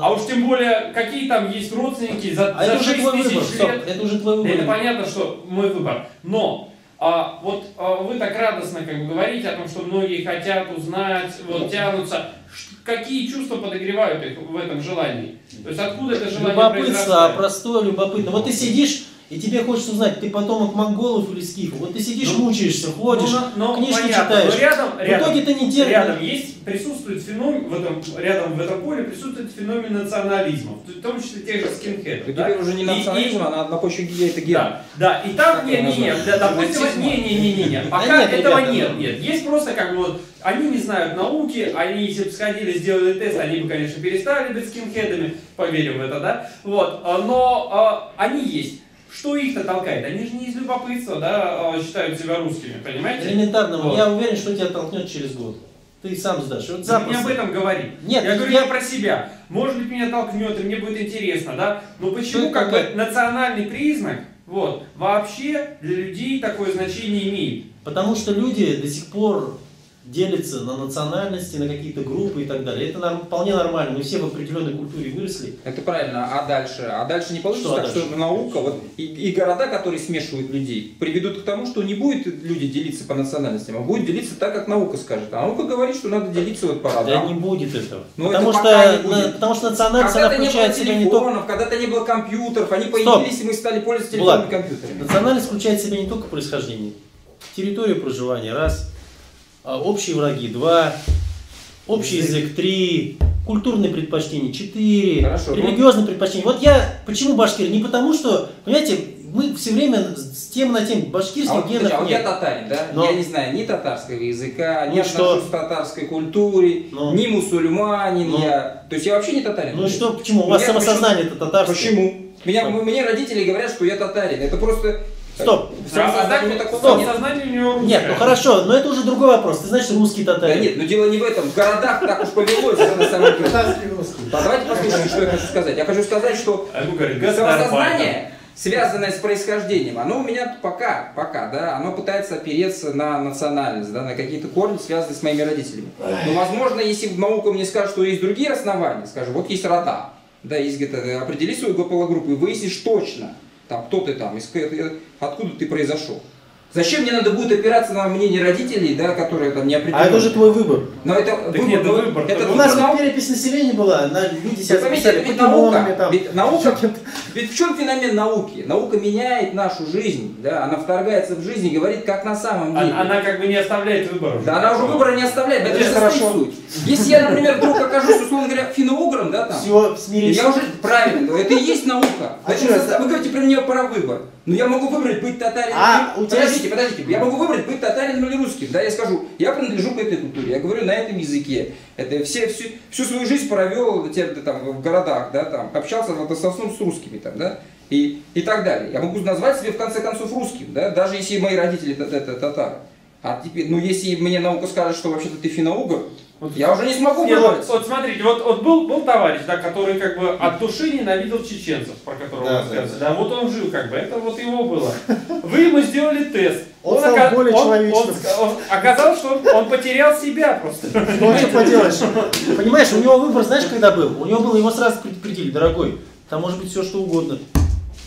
А уж тем более, какие там есть родственники за, А за это уже 6 твой тысяч выбор. Стоп, лет. это уже твой Да Это выбор. понятно, что мой выбор. Но а, вот а, вы так радостно как бы говорите о том, что многие хотят узнать, вот тянутся. Ш- Какие чувства подогревают их в этом желании? То есть откуда это желание Любопытство, а простое любопытно. Вот ты сидишь, и тебе хочется узнать, ты потомок монголов или скифов. Вот ты сидишь, Ну, мучаешься, ходишь, Ну, но- книжки понятно, читаешь. но рядом, В рядом, итоге ты не терпишь. рядом есть, присутствует феномен, в этом, рядом в этом поле присутствует феномен национализма, в том числе тех же скинхедов. Это да? теперь уже не национализм, и- а на, почве ге- это ген. Да, да, и там, Как не, его не, не, назвать? да, допустим, Нацизма? не, не, не, не, не, Да пока нет, этого ребята, нет, ну. нет, есть просто как бы вот, они не знают науки, они если бы сходили, сделали тест, они бы, конечно, перестали быть скинхедами, поверим в это, да, вот, а, но а, они есть. Что их-то толкает? Они же не из любопытства, да, а, считают себя русскими, понимаете? Элементарно. Вот. Я уверен, что тебя толкнет через год. Ты сам сдашь. Вот Ты запросто. об этом говори. Нет, я говорю я- не про себя. Может быть, меня толкнет, и мне будет интересно, да? Но почему как бы национальный признак вот, вообще для людей такое значение имеет? Потому что люди до сих пор делятся на национальности, на какие-то группы и так далее. Это норм- вполне нормально. Мы все в определенной культуре выросли. Это правильно. А дальше? А дальше не получится Что так, дальше? что наука вот, и, и города, которые смешивают людей, приведут к тому, что не будет люди делиться по национальностям, а будет делиться так, как наука скажет. А наука говорит, что надо делиться вот по Да родам. не будет этого. Ну, потому, это что, не будет. на- потому что национальность, она Когда-то не было включает в себя не только... телефонов, когда-то не было компьютеров, они Стоп. появились, и мы стали пользоваться телефонными Влад, компьютерами. Национальность включает в себя не только происхождение. Территорию проживания, раз. А, Общие враги, два. Общий язык, три. Культурные предпочтения, четыре. Хорошо, ну- Религиозные предпочтения. Вот я, почему башкир? Не потому что, понимаете, мы все время с тем на тем, башкирских А вот, генов а вот я нет. татарин, да? Но- Я не знаю ни татарского языка, Ну не и что? отношусь к татарской культуре, Ну. ни мусульманин Ну. я. То есть я вообще не татарин. Ну что, почему? У вас Меня самосознание это татарское. Почему? Меня, мне родители говорят, что я татарин. Это просто... Стоп. В самосознании у меня А такого Стоп. нет. сознание у него русское. Нет, ну хорошо, но это уже другой вопрос. Ты знаешь, русский Да татарин. нет, но дело не в этом. В городах так уж повелось, на самом деле. А Давайте послушаем, что я хочу сказать. Я хочу сказать, что А самосознание, связанное с происхождением, оно у меня пока, пока, да, оно пытается опереться на национальность, да, на какие-то корни, связанные с моими родителями. Но, возможно, если наука мне скажет, что есть другие основания, скажем, вот есть рода, да, есть где-то, определи свою гопологруппу и выяснишь точно, там, кто ты там, из- откуда ты произошел. Зачем мне надо будет опираться на мнение родителей, да, которые там не А определены? это уже твой выбор. Но это Так нет, ну, выбор. это У выбор нас науки. перепись населения была, на люди себя записали это ведь наука. там. Ведь наука, ведь в чем феномен науки? Наука меняет нашу жизнь, да, она вторгается в жизнь и говорит, как на самом деле. Она, она как бы не оставляет выбора. Да, она уже выбора не оставляет, это Это же хорошо. суть. Если я, например, вдруг окажусь, условно говоря, финно-угром, да, там, Все, смирись. я уже правильно, но это и есть наука. А это? Вы говорите про меня про выбор. Но я могу выбрать быть татарином. А, или- у тебя Подождите, подождите. Я могу выбрать быть татарином или русским. Да, я скажу, я принадлежу к этой культуре, я говорю на этом языке. Это все, всю, всю свою жизнь провел те- там, в городах, да, там, общался в основном с русскими, там, да, и, и так далее. Я могу назвать себя в конце концов русским, да, даже если мои родители та- татары. А теперь, ну если мне наука скажет, что вообще-то ты финно-угор, Вот Я уже не смогу Нет, вот, вот смотрите, вот, вот был, был товарищ, да, который как бы от души ненавидел чеченцев, про которого Да, вы да, сказали. Да, вот он жил как бы, это вот его было. Вы ему сделали тест. Он стал более он- человечным. он- он- оказалось, что он, он потерял себя просто. Ну а что поделаешь? Понимаешь, у него выбор, знаешь, когда был? У него было, его сразу предупредили, дорогой, там может быть все что угодно.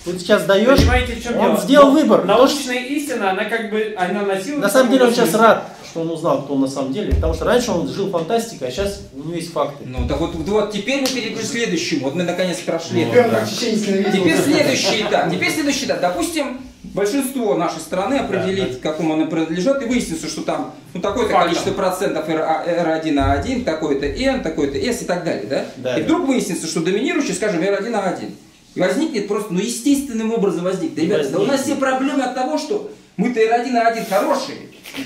Ты сейчас даешь, Понимаете, в чем он дело? сделал выбор. Научная истина, она как бы, она носила... на самом деле он сейчас рад, что он узнал, кто он на самом деле. Потому что раньше он жил фантастикой, а сейчас у него есть факты. Ну, так вот, вот теперь мы перейдем к следующему. Вот мы наконец прошли. Чеченец ненавидел. Теперь следующий этап. Теперь следующий этап. Допустим, большинство нашей страны определить, к какому она принадлежит, и выяснится, что там ну, такое-то Фактом. количество процентов R1A1, такой-то N, такой-то S и так далее, да? Да, и да. вдруг выяснится, что доминирующий, скажем, R1A1. И возникнет просто, ну, естественным образом возникнет. Да, ребята, да у нас все проблемы от того, что мы-то R1A1 хорошие.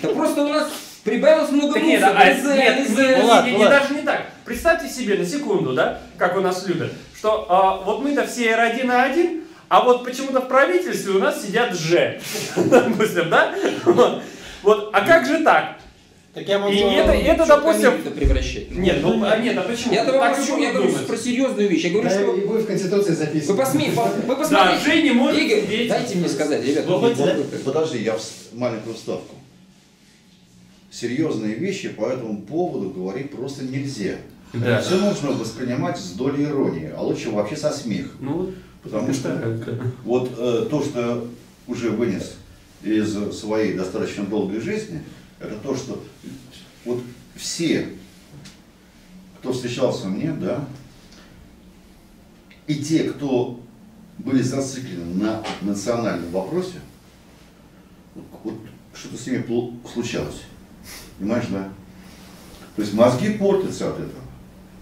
Да просто у нас прибавилось много Так нет, мусора. а, из, нет, из, не- не- ладно, не- ладно. даже не так. Представьте себе на секунду, да, как у нас любят, что а, вот мы-то все R1 на 1, а вот почему-то в правительстве у нас сидят Ж, допустим, да? Вот. А как же так? Так я могу... И это, это Что допустим... превращать? Нет, ну, а нет, а почему? Вам Так будут я говорю про серьезную вещь. Я говорю, Да, что и будет в Конституции записано. вы посмеете, вы Да, посмотрите. Ж не может Игорь, дайте мне сказать, ребята. Да. Подожди, я маленькую вставку. Серьезные вещи по этому поводу говорить просто нельзя. Да. Все нужно воспринимать с долей иронии, а лучше вообще со смехом. Ну, Потому что вот э, то, что уже вынес из своей достаточно долгой жизни, это то, что вот все, кто встречался мне, да, и те, кто были зациклены на национальном вопросе, вот что-то с ними случалось. Понимаешь, да? То есть мозги портятся от этого.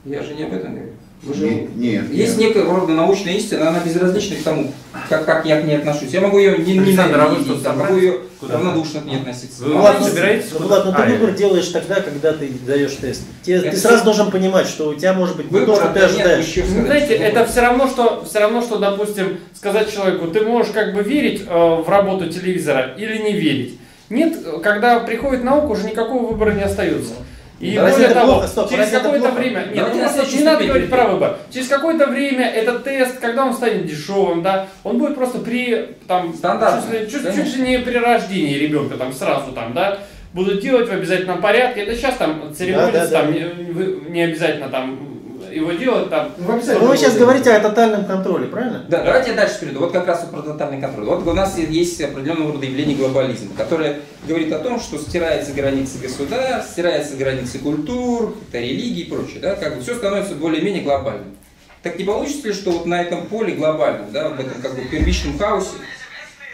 Я же не об этом говорю. Вы же- Не- нет, Есть нет. некая рода научная истина, она безразлична к тому, как, как я к ней отношусь. Я могу ее не, не Александр, а а могу ее Куда? равнодушно к ней относиться. Вы Ну, ладно, собираетесь? Ну, Влад, ну ты А, я- выбор делаешь тогда, когда ты даешь тест. Те- Это ты всё- сразу должен понимать, что у тебя может быть не то, что ты нет, ожидаешь. еще Ну, сказать, знаете, что это все равно, что все равно, что, допустим, сказать человеку, ты можешь как бы верить э, в работу телевизора или не верить. Нет, когда приходит наука, уже никакого выбора не остается. И Да, более того, плохо? Стоп, через какое-то время, нет, Давайте просто не надо говорить про перейдем. выбор. Через какое-то время этот тест, когда он станет дешевым, да, он будет просто при там чуть, ли- чуть- ли не при рождении ребенка там сразу там, да, будут делать в обязательном порядке. Это сейчас там церемониться, Да, да, да. там не, вы- не обязательно там его делать там. Ну, обязательно Ну, вы сейчас будет. говорите о тотальном контроле, правильно? Да, давайте я дальше перейду. Вот как раз про тотальный контроль. Вот у нас есть определенного рода явление глобализма, которое говорит о том, что стираются границы государств, стираются границы культур, это религии и прочее. Да? Как бы все становится более-менее глобальным. Так не получится ли, что вот на этом поле глобальном, да, в этом как бы первичном хаосе,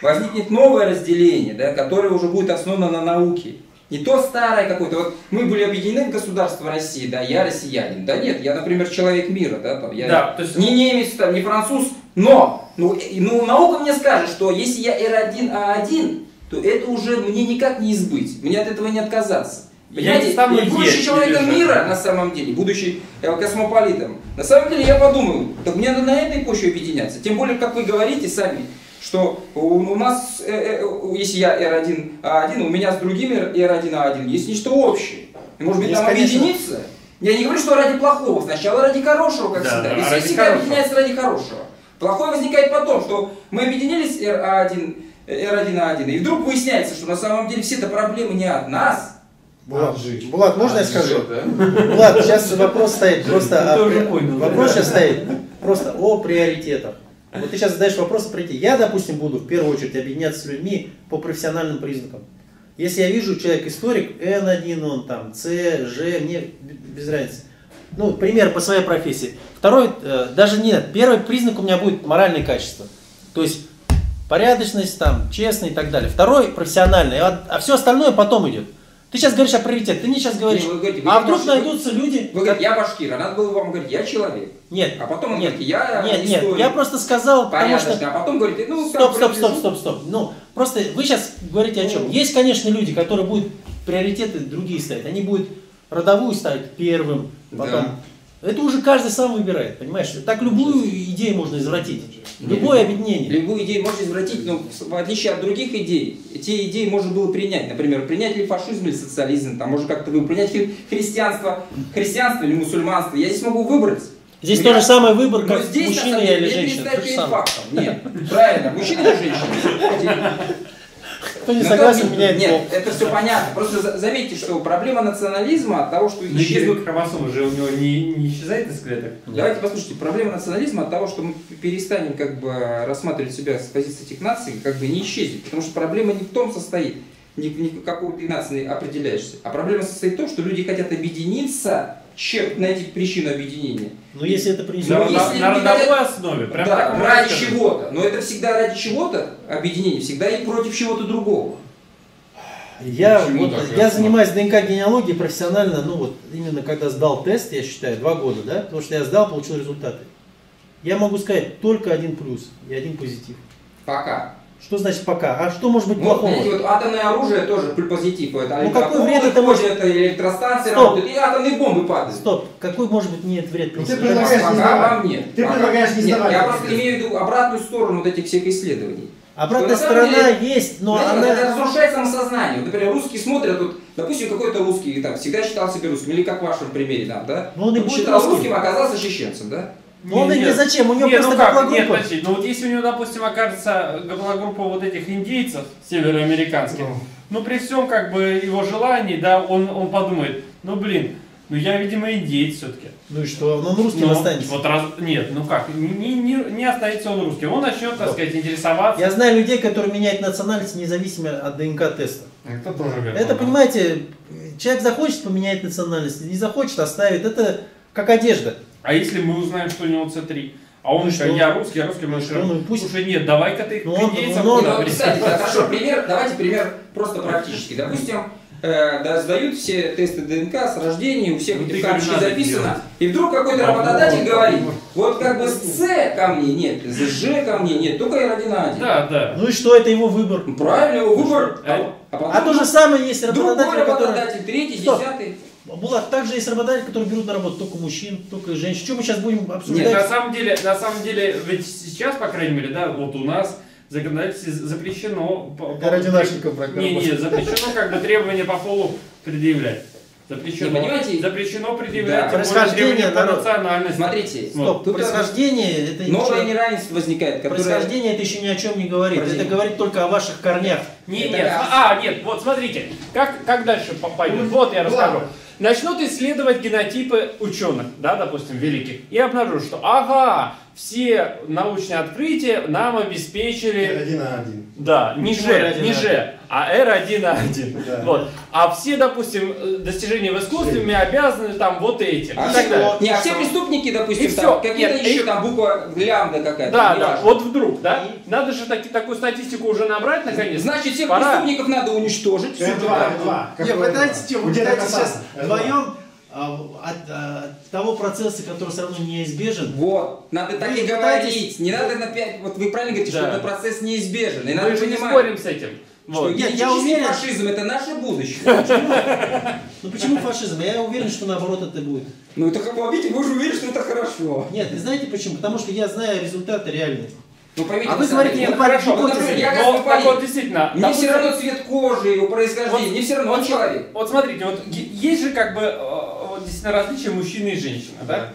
возникнет новое разделение, да, которое уже будет основано на науке. Не то старое какое-то. Вот мы были объединены в государство России, да, я россиянин. Да нет, я, например, человек мира, да, там, я Да, то есть- не немец, там, не француз, но, ну, и- ну, наука мне скажет, что если я R1A1, то это уже мне никак не избыть, мне от этого не отказаться. Я Понимаете, не стану и будучи человеком мира, на самом деле, будучи э, космополитом, на самом деле я подумал, так мне надо на этой почве объединяться. Тем более, как вы говорите сами, что у, у нас, э, э, если я R1A1, у меня с другими R1A1 есть нечто общее. И может быть Есть, нам конечно. объединиться? Я не говорю, что ради плохого, сначала ради хорошего, как Да, всегда. да, все всегда хорошего. объединяется ради хорошего. Плохое возникает потом, что мы объединились R1, R1A1, и вдруг выясняется, что на самом деле все это проблемы не от нас, Булат, жить. Булат, можно я А, скажу? да? Влад, сейчас вопрос стоит просто о, вопрос да? сейчас стоит просто о приоритетах. Вот ты сейчас задаешь вопрос о приоритете. Я, допустим, буду в первую очередь объединяться с людьми по профессиональным признакам. Если я вижу человек историк, N1 он там, C, G, мне без разницы. Ну, пример по своей профессии. Второй, э, даже нет, первый признак у меня будет моральные качества. То есть порядочность, там, честный и так далее. Второй профессиональный, а, все остальное потом идет. Ты сейчас говоришь о приоритете, ты мне сейчас говоришь, Не, вы говорите, вы а вдруг можете- найдутся люди... Вы говорите, я башкир, а надо было вам говорить, я человек. Нет, А потом он нет, говорит, я нет, нет, я просто сказал, потому Порядочно, что... а потом говорите, ну, Стоп, стоп, стоп, стоп, стоп. Ну, просто вы сейчас говорите о чем? Есть, конечно, люди, которые будут приоритеты другие ставить. Они будут родовую ставить первым, потом Это уже каждый сам выбирает, понимаешь? Так любую идею можно извратить. Любое объединение. Любую идею можно извратить, но в отличие от других идей, те идеи можно было принять. Например, принять ли фашизм или социализм, там можно как-то принять хри- христианство, христианство или мусульманство. Я здесь могу выбрать. Здесь Но то же самое выбор, как здесь, на мужчина или женщина. перед фактом. Нет, правильно, мужчина или женщина. Кто не Ну, согласен, меняет Нет, пол. это все понятно. Просто за- заметьте, что проблема национализма от того, что Ну, исчезнут исчезнут хромосомы же у него не, не исчезает из клеток. Давайте послушайте, проблема национализма от того, что мы перестанем как бы рассматривать себя с позиции этих наций, как бы не исчезнет. Потому что проблема не в том состоит, не, не в какой ты нации определяешься, а проблема состоит в том, что люди хотят объединиться, чем найти причину объединения. Но если это принесет... Ну, На, если на- на родовой основе. Прям да, так ради чего-то. Но это всегда ради чего-то объединение, всегда и против чего-то другого. Я, Почему вот, так я занимаюсь ДНК-генеалогией профессионально, ну вот именно когда сдал тест, я считаю, два года, да, потому что я сдал, получил результаты. Я могу сказать только один плюс и один позитив. Пока. Что значит пока? А что может быть Ну, плохого? знаете, вот атомное оружие тоже плюс позитив. Это Ну, какой вред это может- это электростанции Стоп. работают, и атомные бомбы падают. Стоп, какой может быть нет вред Ну, ты предлагаешь не сдавать. вам нет. Ты Пока- предлагаешь не Нет, сдавать Я просто имею в виду обратную сторону вот этих всех исследований. Обратная Что сторона деле, есть, но Знаете, она... Это разрушает самосознание. Вот, например, русские смотрят, вот, допустим, какой-то русский там, всегда считал себя русским, или как в вашем примере, там, да? Ну, он и Допустим, будет стал русским. русским, а оказался чеченцем, да? Ну, он и Нет. не зачем, у него Не, просто ну как, гаплогруппа. нет, подожди, ну вот если у него, допустим, окажется гаплогруппа вот этих индейцев североамериканских, ну при всем как бы его желании, да, он, он подумает, ну блин, ну я, видимо, индейец все-таки. Ну и что, он русским Ну, останется. Вот раз, нет, ну как, не, не, не останется он русским, он начнет, так сказать, интересоваться. Я знаю людей, которые меняют национальность независимо от ДНК-теста. Это тоже верно, Это, понимаете, человек захочет поменять национальность, не захочет оставит. Это как одежда. А если мы узнаем, что у него С3? А он что? я русский, я русский, мы Ну что, ну пусть- слушай, нет, давай-ка ты Ну он- индейцам ну Ну, присоединись». кстати, да, хорошо, пример, давайте пример просто практический. Допустим, э, да, сдают все тесты ДНК с рождения, у всех Ну, говоришь, надо записано, делать. и вдруг какой-то работодатель вот, говорит, вот. как бы с С ко мне нет, с Ж ко мне нет, только я один на один. Да, да. Ну и что, это его выбор. Правильно, его выбор. А- А потом А то же самое есть другой работодатели, которые... работодатель, третий, Стоп. десятый. Булат, также есть работодатели, которые берут на работу только мужчин, только женщин. Что мы сейчас будем Нет, на обсуждать? самом деле, на самом деле, ведь сейчас, по крайней мере, да, вот у нас в законодательстве запрещено... по- по- Не, не, запрещено как бы требования по полу предъявлять. Запрещено. Не, понимаете? Запрещено предъявлять Да. Происхождение по национальности. Смотрите, Стоп, тут происхождение это новое ничего- неравенство возникает, которое... Происхождение это еще ни о чем не говорит. Это говорит только о ваших корнях. Не, Это нет, а, нет, вот смотрите, как, как дальше по- пойдет? Вот я расскажу. Начнут исследовать генотипы ученых, да, допустим, великих, и обнаружат, что, ага, все научные открытия нам обеспечили, Один на один. да, не R1 не на Ж, а R1 Да. Вот. А все, допустим, э, достижения в искусстве мы обязаны там вот этим. А и так все, далее. не, а все преступники, допустим, И там, какие-то Нет, еще и- там буква лямбда какая-то. Да, да, неважно. вот вдруг, да? Надо же таки, такую статистику уже набрать наконец. Значит, всех Пора. преступников надо уничтожить. Всё, два, два. Как Не, вы что вы сейчас вдвоем а, от, а, того процесса, который все равно неизбежен. Вот, надо так Вы и пытаетесь- говорить. Не надо на пять. Вот вы правильно говорите, Да. что этот процесс неизбежен. И надо Мы же не спорим с этим. что Вот. Нет, я уверен- фашизм это наше будущее. Ну почему фашизм? Я уверен, что наоборот это будет. Ну это как вы видите, вы же уверены, что это хорошо. Нет, и знаете почему? Потому что я знаю результаты реальные. Ну поймите, А вы говорите, вы ну, хорошо, вот, например, я Но, так вот, действительно. Мне допустим, все равно цвет кожи, его происхождение, Вот- мне все равно, вот- человек. Вот смотрите, вот есть же как бы э, действительно различия мужчины и женщины, да?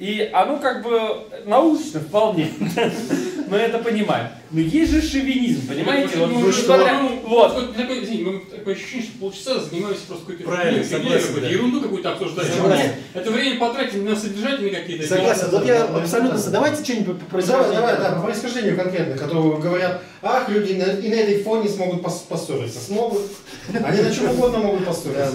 И оно как бы научно вполне, мы это понимаем. Но есть же шовинизм, понимаете? Вот, Ну, несмотря- ну, вот. вот мы такое ощущение, что полчаса занимаемся просто какой-то Правильно, согласен, какой-то, да. ерунду какую-то обсуждаем. Это время потратим на содержательные какие-то Согласен. Вот я абсолютно... да, да. Давайте что-нибудь по Давай, давай, происхождению. да, по происхождению конкретно, которые говорят, ах, люди на- и на этой фоне смогут пос- поссориться. Смогут. Они на чем угодно могут поссориться.